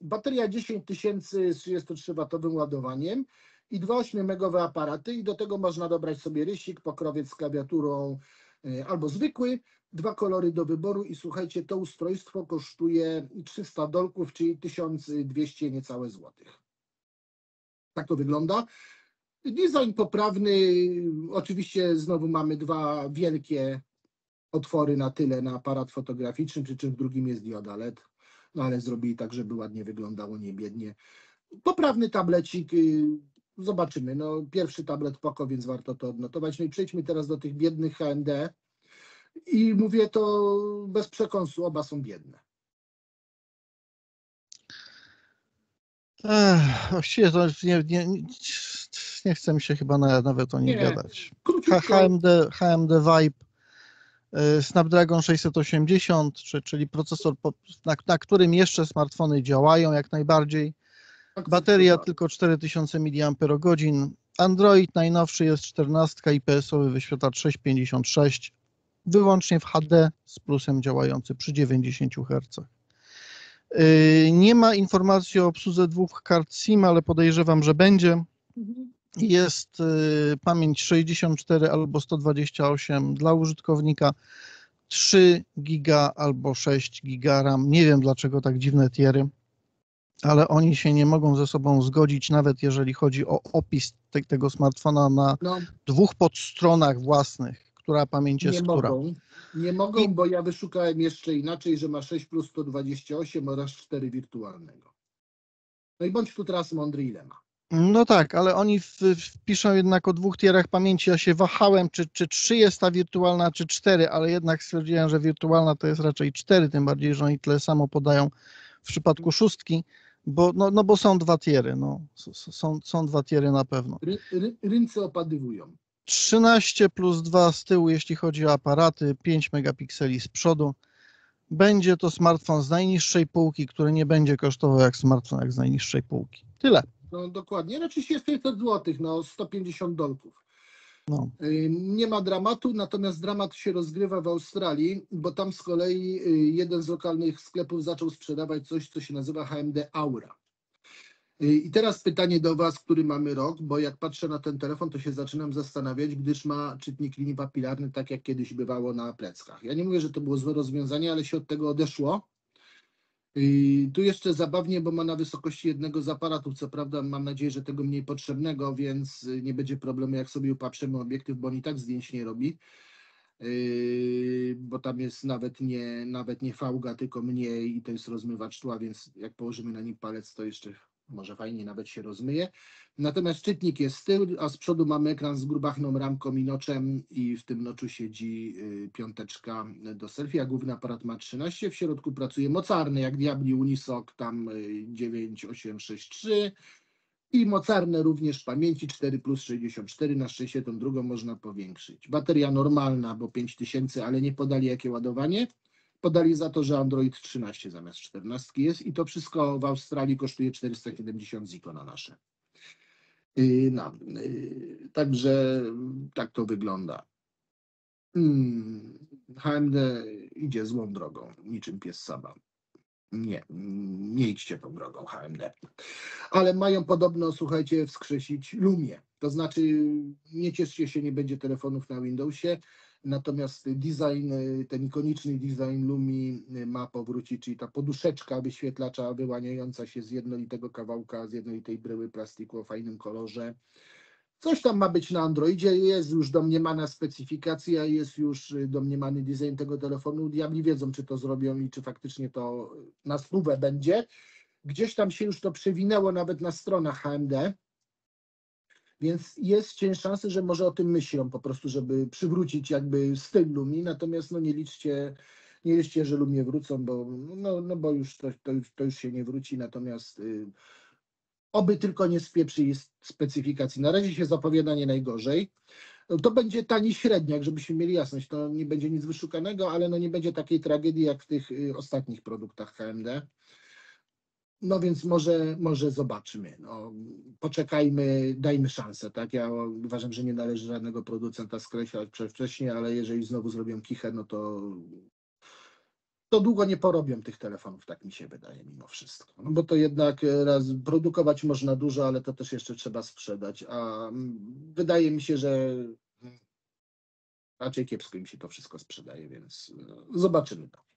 Bateria 10 tysięcy z 33W ładowaniem i dwa 8-megowe aparaty i do tego można dobrać sobie rysik, pokrowiec z klawiaturą y, albo zwykły, dwa kolory do wyboru i słuchajcie, to ustrojstwo kosztuje 300 dolków, czyli 1200 niecałe złotych. Tak to wygląda. Design poprawny, oczywiście znowu mamy dwa wielkie otwory na tyle na aparat fotograficzny, przy czym w drugim jest dioda LED, no ale zrobili tak, żeby ładnie wyglądało, nie biednie. Poprawny tablecik, y, zobaczymy. No, pierwszy tablet Poco, więc warto to odnotować. No i przejdźmy teraz do tych biednych HMD. I mówię to bez przekąsu, oba są biedne. Ech, właściwie to nie, nie, nie chcę mi się chyba na- nawet o nim Nie. gadać. HMD, HMD Vibe, y, Snapdragon 680, czy, czyli procesor, po- na, na którym jeszcze smartfony działają jak najbardziej. Bateria tylko 4000 mAh. Android najnowszy jest 14, IPS-owy wyświetlacz 656, wyłącznie w HD z plusem działający przy 90 Hz. Yy, Nie ma informacji o obsłudze dwóch kart SIM, ale podejrzewam, że będzie. Mhm. Jest y, pamięć 64 albo 128 dla użytkownika, 3 giga albo 6 giga RAM. Nie wiem dlaczego tak dziwne tiery, ale oni się nie mogą ze sobą zgodzić, nawet jeżeli chodzi o opis te, tego smartfona na No, dwóch podstronach własnych, która pamięć jest nie która. mogą. Nie mogą, bo ja wyszukałem jeszcze inaczej, że ma 6 plus 128 oraz 4 wirtualnego. No i bądź tu teraz mądry, ile ma. No tak, ale oni w, wpiszą jednak o dwóch tierach pamięci. Ja się wahałem, czy, czy trzy jest ta wirtualna, czy cztery, ale jednak stwierdziłem, że wirtualna to jest raczej cztery, tym bardziej, że oni tyle samo podają w przypadku szóstki, bo, no, no bo są dwa tiery, no, są, są dwa tiery na pewno. Ry, ry, rynce opadywują. 13 plus 2 z tyłu, jeśli chodzi o aparaty, 5 megapikseli z przodu. Będzie to smartfon z najniższej półki, który nie będzie kosztował jak smartfon jak z najniższej półki. Tyle. No dokładnie, znaczy 600 zł, no 150 dolków. No. Y, Nie ma dramatu, natomiast dramat się rozgrywa w Australii, bo tam z kolei y, jeden z lokalnych sklepów zaczął sprzedawać coś, co się nazywa HMD Aura. Y, I teraz pytanie do Was, który mamy rok, bo jak patrzę na ten telefon, to się zaczynam zastanawiać, gdyż ma czytnik linii papilarny, tak jak kiedyś bywało na pleckach. Ja nie mówię, że to było złe rozwiązanie, ale się od tego odeszło. I tu jeszcze zabawnie, bo ma na wysokości jednego z aparatów, co prawda mam nadzieję, że tego mniej potrzebnego, więc nie będzie problemu, jak sobie upatrzymy obiektyw, bo on i tak zdjęć nie robi, Yy, bo tam jest nawet nie, nawet nie fałga, tylko mniej i to jest rozmywacz tła, więc jak położymy na nim palec, to jeszcze może fajnie nawet się rozmyje. Natomiast czytnik jest z tyłu, a z przodu mamy ekran z grubachną ramką i noczem i w tym noczu siedzi y, piąteczka do selfie, a główny aparat ma 13. W środku pracuje mocarny, jak Diabli Unisoc, tam y, 9863 i mocarne również pamięci 4 plus 64, na szczęście tą drugą można powiększyć. Bateria normalna, bo 5000, ale nie podali jakie ładowanie. Podali za to, że Android 13 zamiast 14 jest i to wszystko w Australii kosztuje 470 ziko na nasze. No, także tak to wygląda. HMD idzie złą drogą, niczym pies Saba. Nie, nie idźcie tą drogą HMD. Ale mają podobno, słuchajcie, wskrzesić Lumię. To znaczy, nie cieszcie się, nie będzie telefonów na Windowsie, natomiast design, ten ikoniczny design Lumi ma powrócić, czyli ta poduszeczka wyświetlacza wyłaniająca się z jednolitego kawałka, z jednolitej bryły plastiku o fajnym kolorze. Coś tam ma być na Androidzie, jest już domniemana specyfikacja, jest już domniemany design tego telefonu. Diabli wiedzą, czy to zrobią i czy faktycznie to na spróbę będzie. Gdzieś tam się już to przewinęło nawet na stronach HMD, więc jest cień szansy, że może o tym myślą po prostu, żeby przywrócić jakby styl Lumi, natomiast no nie liczcie, nie liczcie, że Lumie wrócą, bo, no, no bo już to, to, to już się nie wróci, natomiast y, oby tylko nie spieprzy specyfikacji. Na razie się zapowiada nie najgorzej. To będzie tani średniak, żebyśmy mieli jasność. To nie będzie nic wyszukanego, ale no nie będzie takiej tragedii jak w tych y, ostatnich produktach HMD. No więc może, może zobaczymy. No, poczekajmy, dajmy szansę. Tak? Ja uważam, że nie należy żadnego producenta skreślać przedwcześnie, ale jeżeli znowu zrobią kichę, no to to długo nie porobią tych telefonów, tak mi się wydaje mimo wszystko. No bo to jednak e, raz produkować można dużo, ale to też jeszcze trzeba sprzedać, a mm, wydaje mi się, że mm, raczej kiepsko im się to wszystko sprzedaje, więc e, zobaczymy to.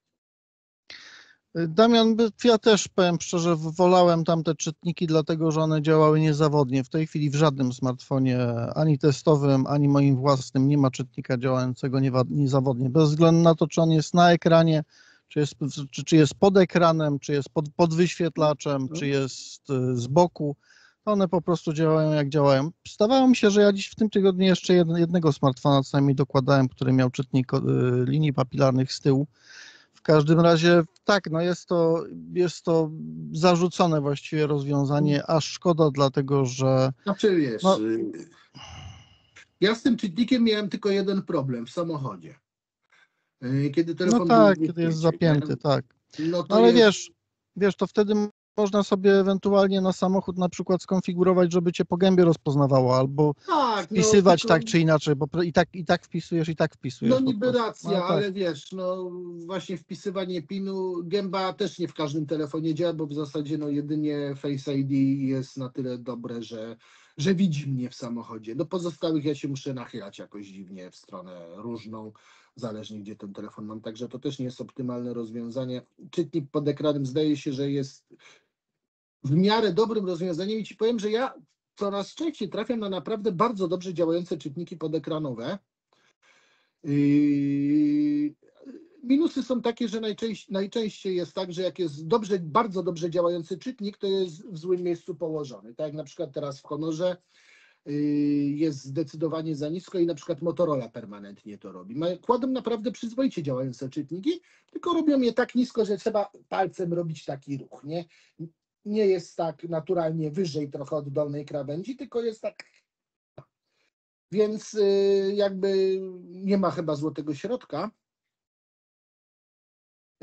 Damian, ja też powiem szczerze, wolałem tamte czytniki, dlatego że one działały niezawodnie. W tej chwili w żadnym smartfonie, ani testowym, ani moim własnym, nie ma czytnika działającego niezawodnie. Bez względu na to, czy on jest na ekranie, czy jest, czy, czy jest pod ekranem, czy jest pod, pod wyświetlaczem, czy jest y, z boku. To one po prostu działają jak działają. Zdawało mi się, że ja dziś w tym tygodniu jeszcze jed- jednego smartfona co najmniej dokładałem, który miał czytnik y, linii papilarnych z tyłu. W każdym razie tak, no jest to, jest to zarzucone właściwie rozwiązanie, a szkoda dlatego, że Znaczy wiesz, No. ja z tym czytnikiem miałem tylko jeden problem w samochodzie. Y, Kiedy telefon no był tak, w kiedy jest zapięty, tak. No to Ale jest, wiesz, wiesz, to wtedy można sobie ewentualnie na samochód na przykład skonfigurować, żeby cię po gębie rozpoznawało, albo tak, no, wpisywać tylko- tak czy inaczej, bo i tak, i tak wpisujesz, i tak wpisujesz. No niby racja, No tak. ale wiesz, no właśnie wpisywanie PIN-u, gęba też nie w każdym telefonie działa, bo w zasadzie no jedynie Face ID jest na tyle dobre, że, że widzi mnie w samochodzie. Do pozostałych ja się muszę nachylać jakoś dziwnie w stronę różną, zależnie gdzie ten telefon mam, także to też nie jest optymalne rozwiązanie. Czytnik pod ekranem zdaje się, że jest w miarę dobrym rozwiązaniem i ci powiem, że ja coraz częściej trafiam na naprawdę bardzo dobrze działające czytniki podekranowe. Yy, Minusy są takie, że najczęściej, najczęściej jest tak, że jak jest dobrze, bardzo dobrze działający czytnik, to jest w złym miejscu położony. Tak jak na przykład teraz w Honorze yy, jest zdecydowanie za nisko i na przykład Motorola permanentnie to robi. Kładą naprawdę przyzwoicie działające czytniki, tylko robią je tak nisko, że trzeba palcem robić taki ruch. Nie, nie jest tak naturalnie wyżej trochę od dolnej krawędzi, tylko jest tak więc y, jakby nie ma chyba złotego środka.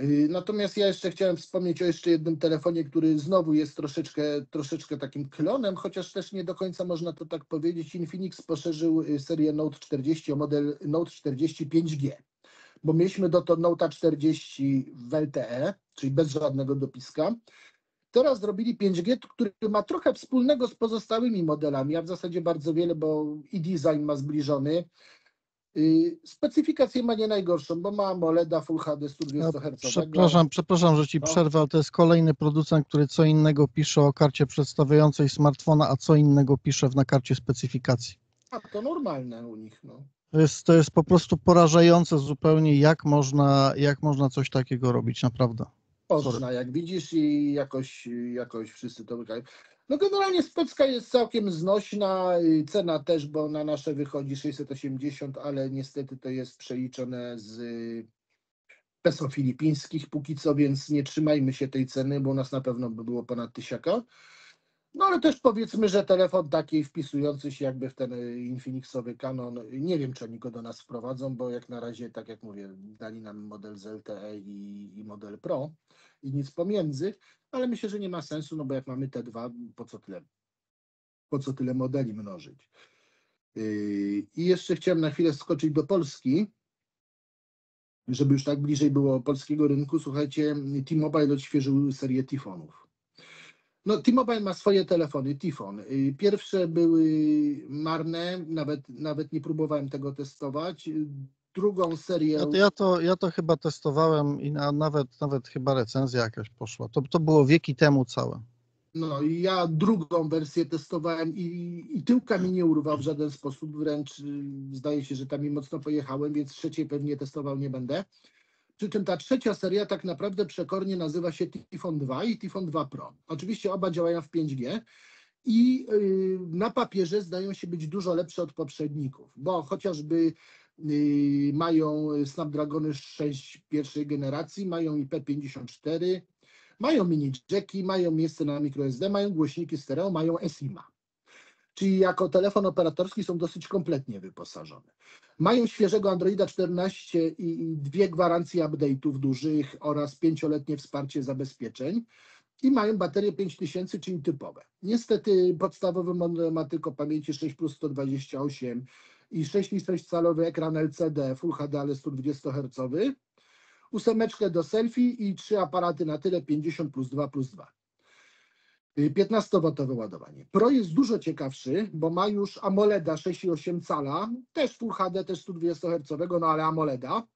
Y, Natomiast ja jeszcze chciałem wspomnieć o jeszcze jednym telefonie, który znowu jest troszeczkę, troszeczkę takim klonem, chociaż też nie do końca można to tak powiedzieć. Infinix poszerzył y, serię Note 40 o model Note 40 5G, bo mieliśmy dotąd Note 40 w LTE, czyli bez żadnego dopiska. Teraz zrobili 5G, który ma trochę wspólnego z pozostałymi modelami, a w zasadzie bardzo wiele, bo i design ma zbliżony. Yy, Specyfikację ma nie najgorszą, bo ma AMOLEDa Full HD 120 Hz. Przepraszam, przepraszam, że ci No. przerwę, ale to jest kolejny producent, który co innego pisze o karcie przedstawiającej smartfona, a co innego pisze w- na karcie specyfikacji. A to normalne u nich. No. To jest, to jest po prostu porażające zupełnie, jak można, jak można coś takiego robić, naprawdę. Można, jak widzisz, i jakoś, jakoś wszyscy to wykają. No generalnie specka jest całkiem znośna, cena też, bo na nasze wychodzi 680, ale niestety to jest przeliczone z y, peso filipińskich póki co, więc nie trzymajmy się tej ceny, bo u nas na pewno by było ponad tysiaka. No ale też powiedzmy, że telefon taki wpisujący się jakby w ten y, Infinixowy Canon, y, nie wiem czy oni go do nas wprowadzą, bo jak na razie, tak jak mówię, dali nam model z LTE i, i model Pro i nic pomiędzy, ale myślę, że nie ma sensu, no bo jak mamy te dwa, po co tyle Po co tyle modeli mnożyć? Yy, I jeszcze chciałem na chwilę skoczyć do Polski, żeby już tak bliżej było polskiego rynku. Słuchajcie, T-Mobile odświeżył serię Tifonów. No, T-Mobile ma swoje telefony, Tifon. Yy, Pierwsze były marne, nawet, nawet nie próbowałem tego testować. Yy, Drugą serię. Ja, to- ja, to, ja to chyba testowałem i na, nawet, nawet chyba recenzja jakaś poszła. To, to było wieki temu całe. No i ja drugą wersję testowałem i, i tyłka mi nie urwał w żaden sposób, wręcz y, zdaje się, że tam mi mocno pojechałem, więc trzeciej pewnie testował nie będę. Przy czym ta trzecia seria tak naprawdę przekornie nazywa się Tifon 2 i Tifon 2 Pro. Oczywiście oba działają w 5G i y, na papierze zdają się być dużo lepsze od poprzedników, bo chociażby y, mają Snapdragony 6 pierwszej generacji, mają IP54, mają mini jacki, mają miejsce na microSD, mają głośniki stereo, mają SIMA. Czyli jako telefon operatorski są dosyć kompletnie wyposażone. Mają świeżego Androida 14 i dwie gwarancje update'ów dużych oraz pięcioletnie wsparcie zabezpieczeń i mają baterię 5000, czyli typowe. Niestety podstawowy model ma tylko pamięci 6 plus 128 i 6,6 calowy ekran LCD Full HD, ale 120 Hz ósemeczkę do selfie i trzy aparaty na tyle 50 plus 2 plus 2. 15W ładowanie. Pro jest dużo ciekawszy, bo ma już AMOLEDa 6,8 cala, też Full HD, też 120 Hz, no ale AMOLEDa.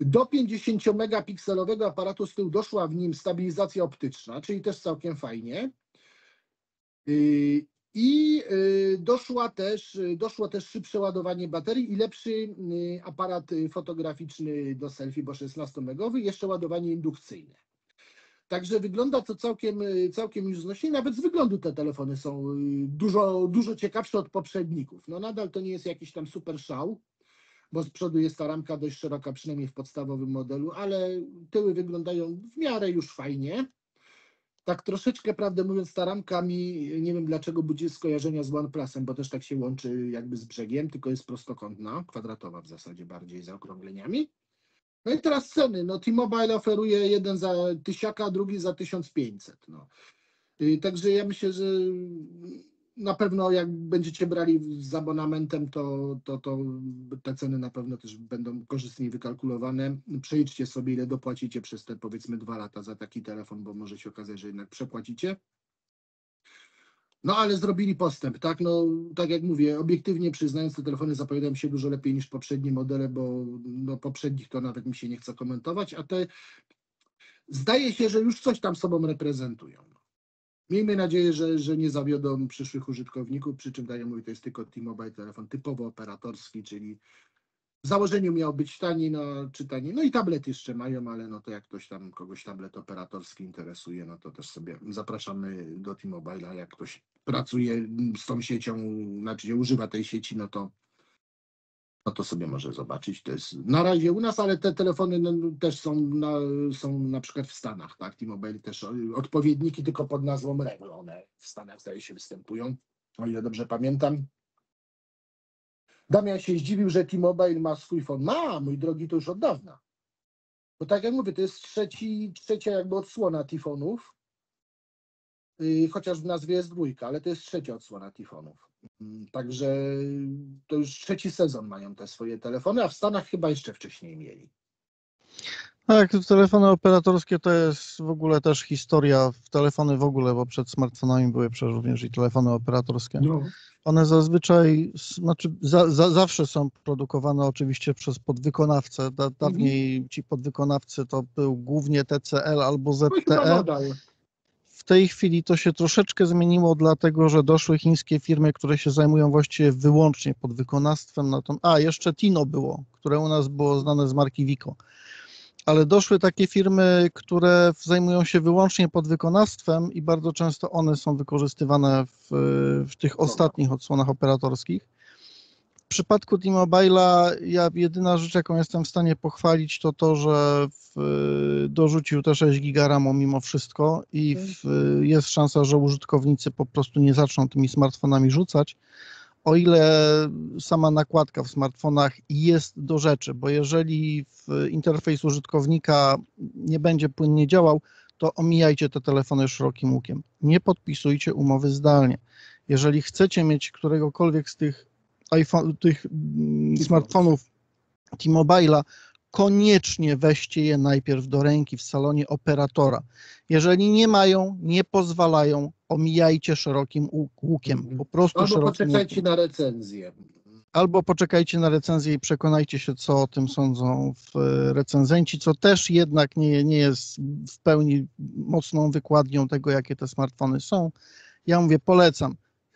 Do 50 megapikselowego aparatu z tyłu doszła w nim stabilizacja optyczna, czyli też całkiem fajnie. Yy, I yy, doszła też, yy, doszło też szybsze ładowanie baterii i lepszy aparat fotograficzny do selfie, bo 16-megowy, jeszcze ładowanie indukcyjne. Także wygląda to całkiem, yy, całkiem już znośnie. Nawet z wyglądu te telefony są yy, dużo, dużo ciekawsze od poprzedników. No nadal to nie jest jakiś tam super szał, bo z przodu jest ta ramka dość szeroka, przynajmniej w podstawowym modelu, ale tyły wyglądają w miarę już fajnie. Tak troszeczkę, prawdę mówiąc, ta ramka mi, nie wiem dlaczego budzi skojarzenia z OnePlusem, bo też tak się łączy jakby z brzegiem, tylko jest prostokątna, kwadratowa w zasadzie bardziej zaokrągleniami. No i teraz ceny. No T-Mobile oferuje jeden za tysiaka, drugi za 1500. No. Y, Także ja myślę, że na pewno jak będziecie brali z abonamentem, to, to, to te ceny na pewno też będą korzystnie wykalkulowane. Przejdźcie sobie, ile dopłacicie przez te powiedzmy dwa lata za taki telefon, bo może się okazać, że jednak przepłacicie. No ale zrobili postęp, tak? No tak jak mówię, obiektywnie przyznając, te telefony zapowiadają się dużo lepiej niż poprzednie modele, bo no, poprzednich to nawet mi się nie chce komentować, a te zdaje się, że już coś tam sobą reprezentują. Miejmy nadzieję, że, że nie zawiodą przyszłych użytkowników, przy czym, tak jak mówię, to jest tylko T-Mobile telefon typowo operatorski, czyli w założeniu miał być tani, no czy tani, no i tablet jeszcze mają, ale no to jak ktoś tam, kogoś tablet operatorski interesuje, no to też sobie zapraszamy do T-Mobile'a, jak ktoś pracuje z tą siecią, znaczy używa tej sieci, no to no to sobie może zobaczyć. To jest na razie u nas, ale te telefony no, też są na, są na przykład w Stanach, tak? T-Mobile też odpowiedniki tylko pod nazwą Revol, one w Stanach zdaje się występują, o ile dobrze pamiętam. Damian się zdziwił, że T-Mobile ma swój phone. Ma, mój drogi, to już od dawna. Bo tak jak mówię, to jest trzeci, trzecia jakby odsłona T-Fonów. Yy, chociaż w nazwie jest dwójka, ale to jest trzecia odsłona T-Fonów. Mm, Także to już trzeci sezon mają te swoje telefony, a w Stanach chyba jeszcze wcześniej mieli. Tak, telefony operatorskie to jest w ogóle też historia. Telefony w ogóle, bo przed smartfonami były przecież również i telefony operatorskie. No. One zazwyczaj, znaczy za, za, zawsze są produkowane oczywiście przez podwykonawcę. Da, dawniej ci podwykonawcy to był głównie TCL albo No ZTE. nadal. W tej chwili to się troszeczkę zmieniło, dlatego że doszły chińskie firmy, które się zajmują właściwie wyłącznie podwykonawstwem. Na tą, a, jeszcze Tino było, które u nas było znane z marki Vico. Ale doszły takie firmy, które zajmują się wyłącznie podwykonawstwem i bardzo często one są wykorzystywane w, w tych ostatnich odsłonach operatorskich. W przypadku T-Mobile'a ja jedyna rzecz, jaką jestem w stanie pochwalić, to to, że w, dorzucił te 6 giga mimo wszystko i w, jest szansa, że użytkownicy po prostu nie zaczną tymi smartfonami rzucać, o ile sama nakładka w smartfonach jest do rzeczy, bo jeżeli interfejs użytkownika nie będzie płynnie działał, to omijajcie te telefony szerokim łukiem. Nie podpisujcie umowy zdalnie. Jeżeli chcecie mieć któregokolwiek z tych iPhone, tych mm, smartfonów T-Mobile'a, koniecznie weźcie je najpierw do ręki w salonie operatora. Jeżeli nie mają, nie pozwalają, omijajcie szerokim łu- łukiem. Mhm. Po prostu Albo szerokim poczekajcie łukiem. na recenzję. Albo poczekajcie na recenzję i przekonajcie się, co o tym sądzą e, recenzenci, co też jednak nie, nie jest w pełni mocną wykładnią tego, jakie te smartfony są. Ja mówię, polecam.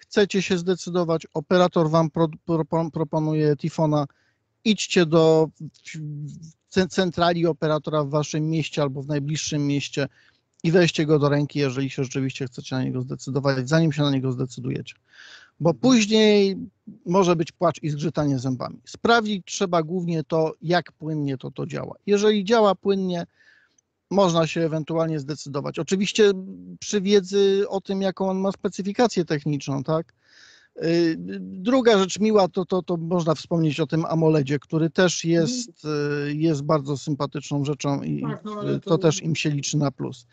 Chcecie się zdecydować, operator wam pro, pro, proponuje Tifona, idźcie do ce- centrali operatora w waszym mieście albo w najbliższym mieście i weźcie go do ręki, jeżeli się rzeczywiście chcecie na niego zdecydować, zanim się na niego zdecydujecie. Bo później może być płacz i zgrzytanie zębami. Sprawdzić trzeba głównie to, jak płynnie to to działa. Jeżeli działa płynnie, można się ewentualnie zdecydować. Oczywiście przy wiedzy o tym, jaką on ma specyfikację techniczną, tak? Y, Druga rzecz miła, to, to, to można wspomnieć o tym AMOLEDzie, który też jest, y, jest bardzo sympatyczną rzeczą i Tak, no y, to- to też im się liczy na plus.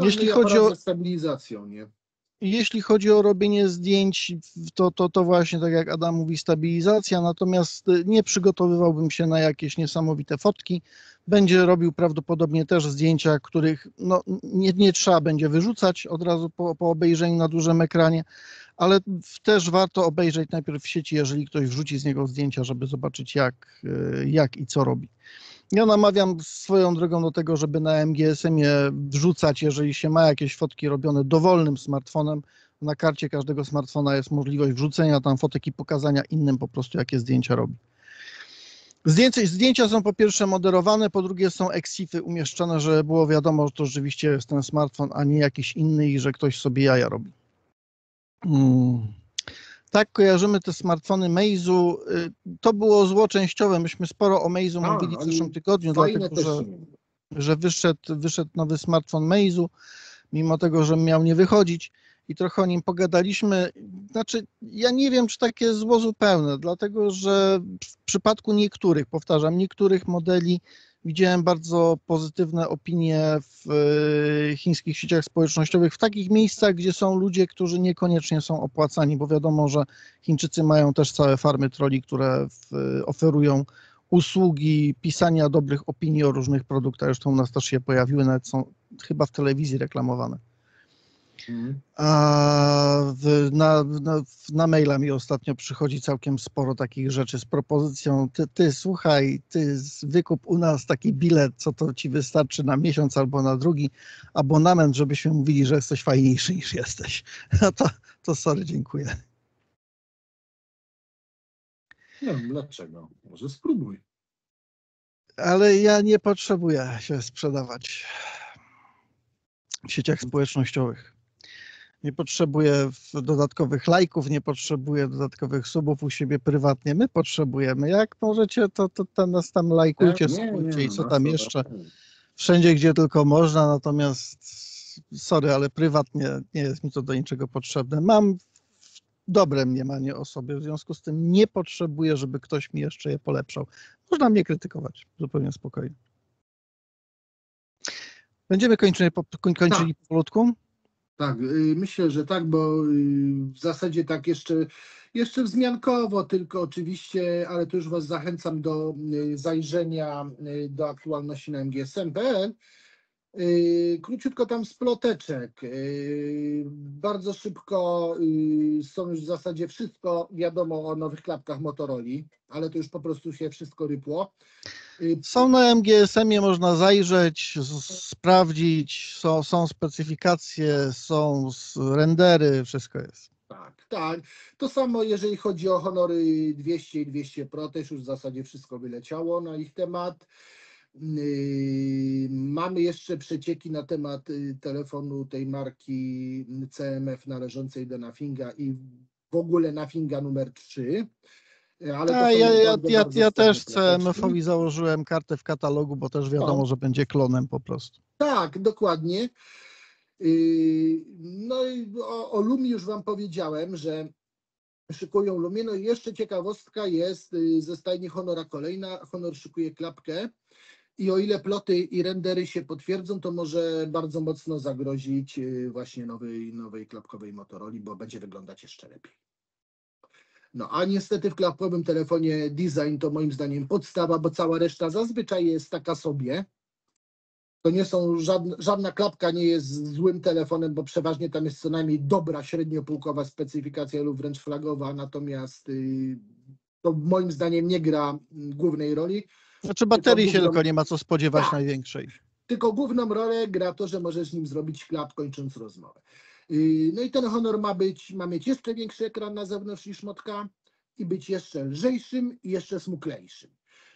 Jeśli chodzi o- stabilizacją, nie? Jeśli chodzi o robienie zdjęć, to, to, to właśnie tak jak Adam mówi, stabilizacja, natomiast y, nie przygotowywałbym się na jakieś niesamowite fotki. Będzie robił prawdopodobnie też zdjęcia, których no, nie, nie trzeba będzie wyrzucać od razu po, po obejrzeniu na dużym ekranie, ale też warto obejrzeć najpierw w sieci, jeżeli ktoś wrzuci z niego zdjęcia, żeby zobaczyć jak, y, jak i co robi. Ja namawiam swoją drogą do tego, żeby na MGSM-ie wrzucać, jeżeli się ma jakieś fotki robione dowolnym smartfonem. Na karcie każdego smartfona jest możliwość wrzucenia tam fotek i pokazania innym po prostu, jakie zdjęcia robi. Zdjęcia, zdjęcia są po pierwsze moderowane, po drugie są exify umieszczone, żeby było wiadomo, że to rzeczywiście jest ten smartfon, a nie jakiś inny i że ktoś sobie jaja robi. Mm. Tak kojarzymy te smartfony Meizu. Y, To było zło częściowe. Myśmy sporo o Meizu A, mówili w zeszłym tygodniu, dlatego że że wyszedł, wyszedł nowy smartfon Meizu, mimo tego, że miał nie wychodzić i trochę o nim pogadaliśmy. Znaczy, ja nie wiem, czy takie zło zupełne, dlatego że w przypadku niektórych, powtarzam, niektórych modeli widziałem bardzo pozytywne opinie w e, chińskich sieciach społecznościowych, w takich miejscach, gdzie są ludzie, którzy niekoniecznie są opłacani, bo wiadomo, że Chińczycy mają też całe farmy troli, które w, oferują usługi pisania dobrych opinii o różnych produktach. Zresztą u nas też się pojawiły, nawet są chyba w telewizji reklamowane. Mhm. A w, na, na, na maila mi ostatnio przychodzi całkiem sporo takich rzeczy z propozycją, ty, ty słuchaj, ty wykup u nas taki bilet, co to ci wystarczy na miesiąc albo na drugi abonament, żebyśmy mówili, że jesteś fajniejszy niż jesteś. No to, to sorry, dziękuję. Nie wiem dlaczego. Może spróbuj. Ale ja nie potrzebuję się sprzedawać w sieciach społecznościowych. Nie potrzebuję w- dodatkowych lajków, nie potrzebuję dodatkowych subów u siebie prywatnie. My potrzebujemy. Jak możecie, to, to, to nas tam lajkujcie, Tak? Nie, i co no, tam jeszcze. Wszędzie, gdzie tylko można, natomiast sorry, ale prywatnie nie jest mi to do niczego potrzebne. Mam dobre mniemanie o sobie, w związku z tym nie potrzebuję, żeby ktoś mi jeszcze je polepszał. Można mnie krytykować zupełnie spokojnie. Będziemy kończyli, po, koń- kończyli powolutku. Tak, y, myślę, że tak, bo y, w zasadzie tak jeszcze, jeszcze wzmiankowo, tylko oczywiście, ale to już Was zachęcam do y, zajrzenia do aktualności na mgsm.pl. Y, Króciutko tam sploteczek. Y, Bardzo szybko y, są już w zasadzie wszystko wiadomo o nowych klapkach Motorola, ale to już po prostu się wszystko rypło. Są na MGSM-ie, można zajrzeć, sprawdzić, są, są specyfikacje, są rendery, wszystko jest. Tak, tak. To samo jeżeli chodzi o Honory 200 i 200 Pro, też już w zasadzie wszystko wyleciało na ich temat. Yy, Mamy jeszcze przecieki na temat y, telefonu tej marki CMF należącej do Nothinga i w ogóle Nothinga numer 3. Ale to A, ja, ja, ja, ja też. CMF-owi założyłem kartę w katalogu, bo też wiadomo, że będzie klonem po prostu. Tak, dokładnie. No i o, o Lumi już Wam powiedziałem, że szykują Lumię. No i jeszcze ciekawostka jest ze stajni Honora kolejna. Honor szykuje klapkę I o ile ploty i rendery się potwierdzą, to może bardzo mocno zagrozić y, właśnie nowej, nowej klapkowej Motorola, bo będzie wyglądać jeszcze lepiej. No a niestety w klapkowym telefonie design to moim zdaniem podstawa, bo cała reszta zazwyczaj jest taka sobie. To nie są żadna, żadna klapka nie jest złym telefonem, bo przeważnie tam jest co najmniej dobra średniopółkowa specyfikacja lub wręcz flagowa, natomiast y, to moim zdaniem nie gra mm, głównej roli. Znaczy baterii się główną- tylko nie ma co spodziewać Tak. największej. Tylko główną rolę gra to, że możesz nim zrobić klap, kończąc rozmowę. Yy, No i ten Honor ma być, ma mieć jeszcze większy ekran na zewnątrz niż Motka i być jeszcze lżejszym i jeszcze smuklejszym.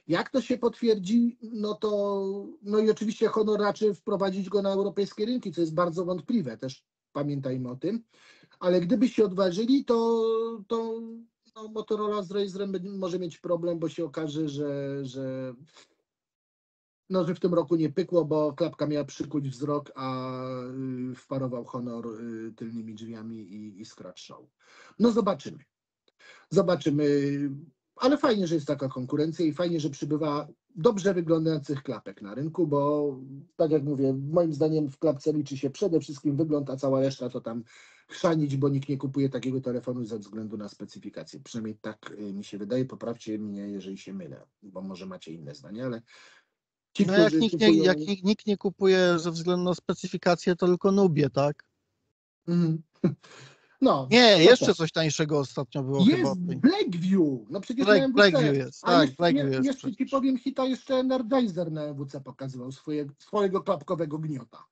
Jak to się potwierdzi, no to, no i oczywiście Honor raczy wprowadzić go na europejskie rynki, co jest bardzo wątpliwe, też pamiętajmy o tym, ale gdyby się odważyli, to, to no, Motorola z będzie- może mieć problem, bo się okaże, że, że no, że w tym roku nie pykło, bo klapka miała przykuć wzrok, a y, wparował honor y, tylnymi drzwiami i, i. No zobaczymy. Zobaczymy. Ale fajnie, że jest taka konkurencja i fajnie, że przybywa dobrze wyglądających klapek na rynku, bo tak jak mówię, moim zdaniem w klapce liczy się przede wszystkim wygląd, a cała reszta to tam chrzanić, bo nikt nie kupuje takiego telefonu ze względu na specyfikację. Przynajmniej tak y, mi się wydaje. Poprawcie mnie, jeżeli się mylę, bo może macie inne zdanie, ale ci, No jak nikt, nie, kupują- jak nikt, nikt nie kupuje ze względu na specyfikację, to tylko nubie, tak? Mhm. No, Nie, jeszcze tak. coś tańszego ostatnio było chyba. jest tej- Blackview. No przecież Black- na MWC. Blackview jest, tak, Blackview jest Jeszcze ci powiem hita, jeszcze Energizer na MWC pokazywał swoje, swojego klapkowego gniota.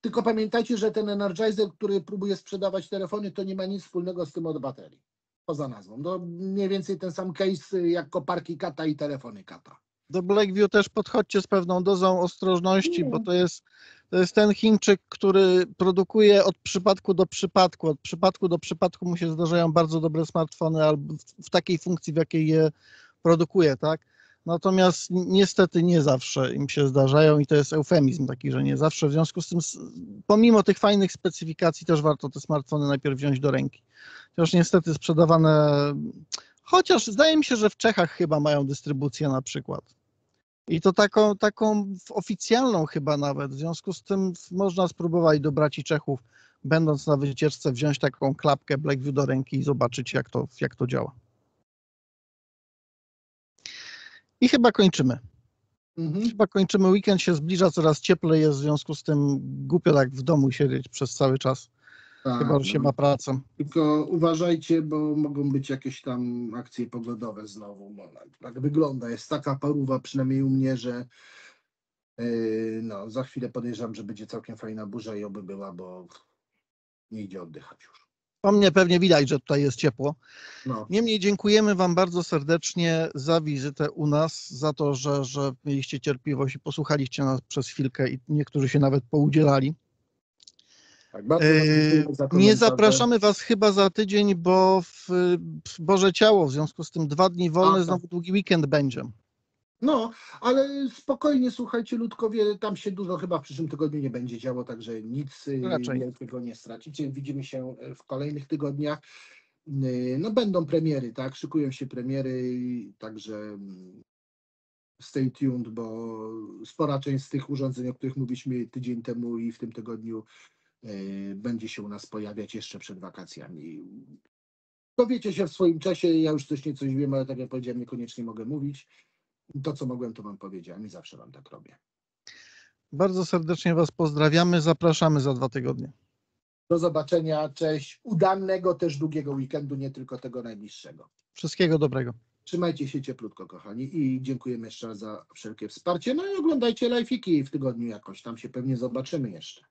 Tylko pamiętajcie, że ten Energizer, który próbuje sprzedawać telefony, to nie ma nic wspólnego z tym od baterii. Poza nazwą. No, mniej więcej ten sam case jak koparki kata i telefony kata. Do Blackview też podchodźcie z pewną dozą ostrożności, bo Nie. to jest, to jest ten Chińczyk, który produkuje od przypadku do przypadku. Od przypadku do przypadku mu się zdarzają bardzo dobre smartfony albo w, takiej funkcji, w jakiej je produkuje, tak? Natomiast ni- niestety nie zawsze im się zdarzają i to jest eufemizm taki, że nie zawsze. W związku z tym, pomimo tych fajnych specyfikacji, też warto te smartfony najpierw wziąć do ręki. Chociaż niestety sprzedawane, chociaż zdaje mi się, że w Czechach chyba mają dystrybucję na przykład. I to taką, taką oficjalną chyba nawet. W związku z tym można spróbować do braci Czechów, będąc na wycieczce, wziąć taką klapkę Blackview do ręki i zobaczyć, jak to, jak to działa. I chyba kończymy. Mhm. Chyba kończymy. Weekend się zbliża, coraz cieplej jest, w związku z tym głupio tak w domu siedzieć przez cały czas. Tak, Chyba, że się no. ma pracę. Tylko uważajcie, bo mogą być jakieś tam akcje pogodowe znowu. Bo tak- tak wygląda. Jest taka paruwa, przynajmniej u mnie, że yy, no, za chwilę podejrzewam, że będzie całkiem fajna burza i oby była, bo nie idzie oddychać już. Po mnie pewnie widać, że tutaj jest ciepło. No, Niemniej dziękujemy Wam bardzo serdecznie za wizytę u nas, za to, że, że mieliście cierpliwość i posłuchaliście nas przez chwilkę i niektórzy się nawet poudzielali. Tak, za Nie zapraszamy Was chyba za tydzień, bo w, w Boże Ciało, w związku z tym dwa dni wolne, A, znowu długi weekend będzie. No, ale spokojnie, słuchajcie, ludkowie, tam się dużo chyba w przyszłym tygodniu nie będzie działo, także nic yy, Raczej. wielkiego nie stracicie. Widzimy się w kolejnych tygodniach. Yy, No będą premiery, tak? Szykują się premiery, także mm, stay tuned, bo spora część z tych urządzeń, o których mówiliśmy tydzień temu i w tym tygodniu będzie się u nas pojawiać jeszcze przed wakacjami. Dowiecie się w swoim czasie, ja już coś niecoś wiem, ale tak jak powiedziałem, niekoniecznie mogę mówić. To, co mogłem, to wam powiedziałem i zawsze wam tak robię. Bardzo serdecznie Was pozdrawiamy, zapraszamy za dwa tygodnie. Do zobaczenia, cześć. Udanego też długiego weekendu, nie tylko tego najbliższego. Wszystkiego dobrego. Trzymajcie się cieplutko, kochani, i dziękujemy jeszcze raz za wszelkie wsparcie. No i oglądajcie live'iki w tygodniu jakoś, tam się pewnie zobaczymy jeszcze.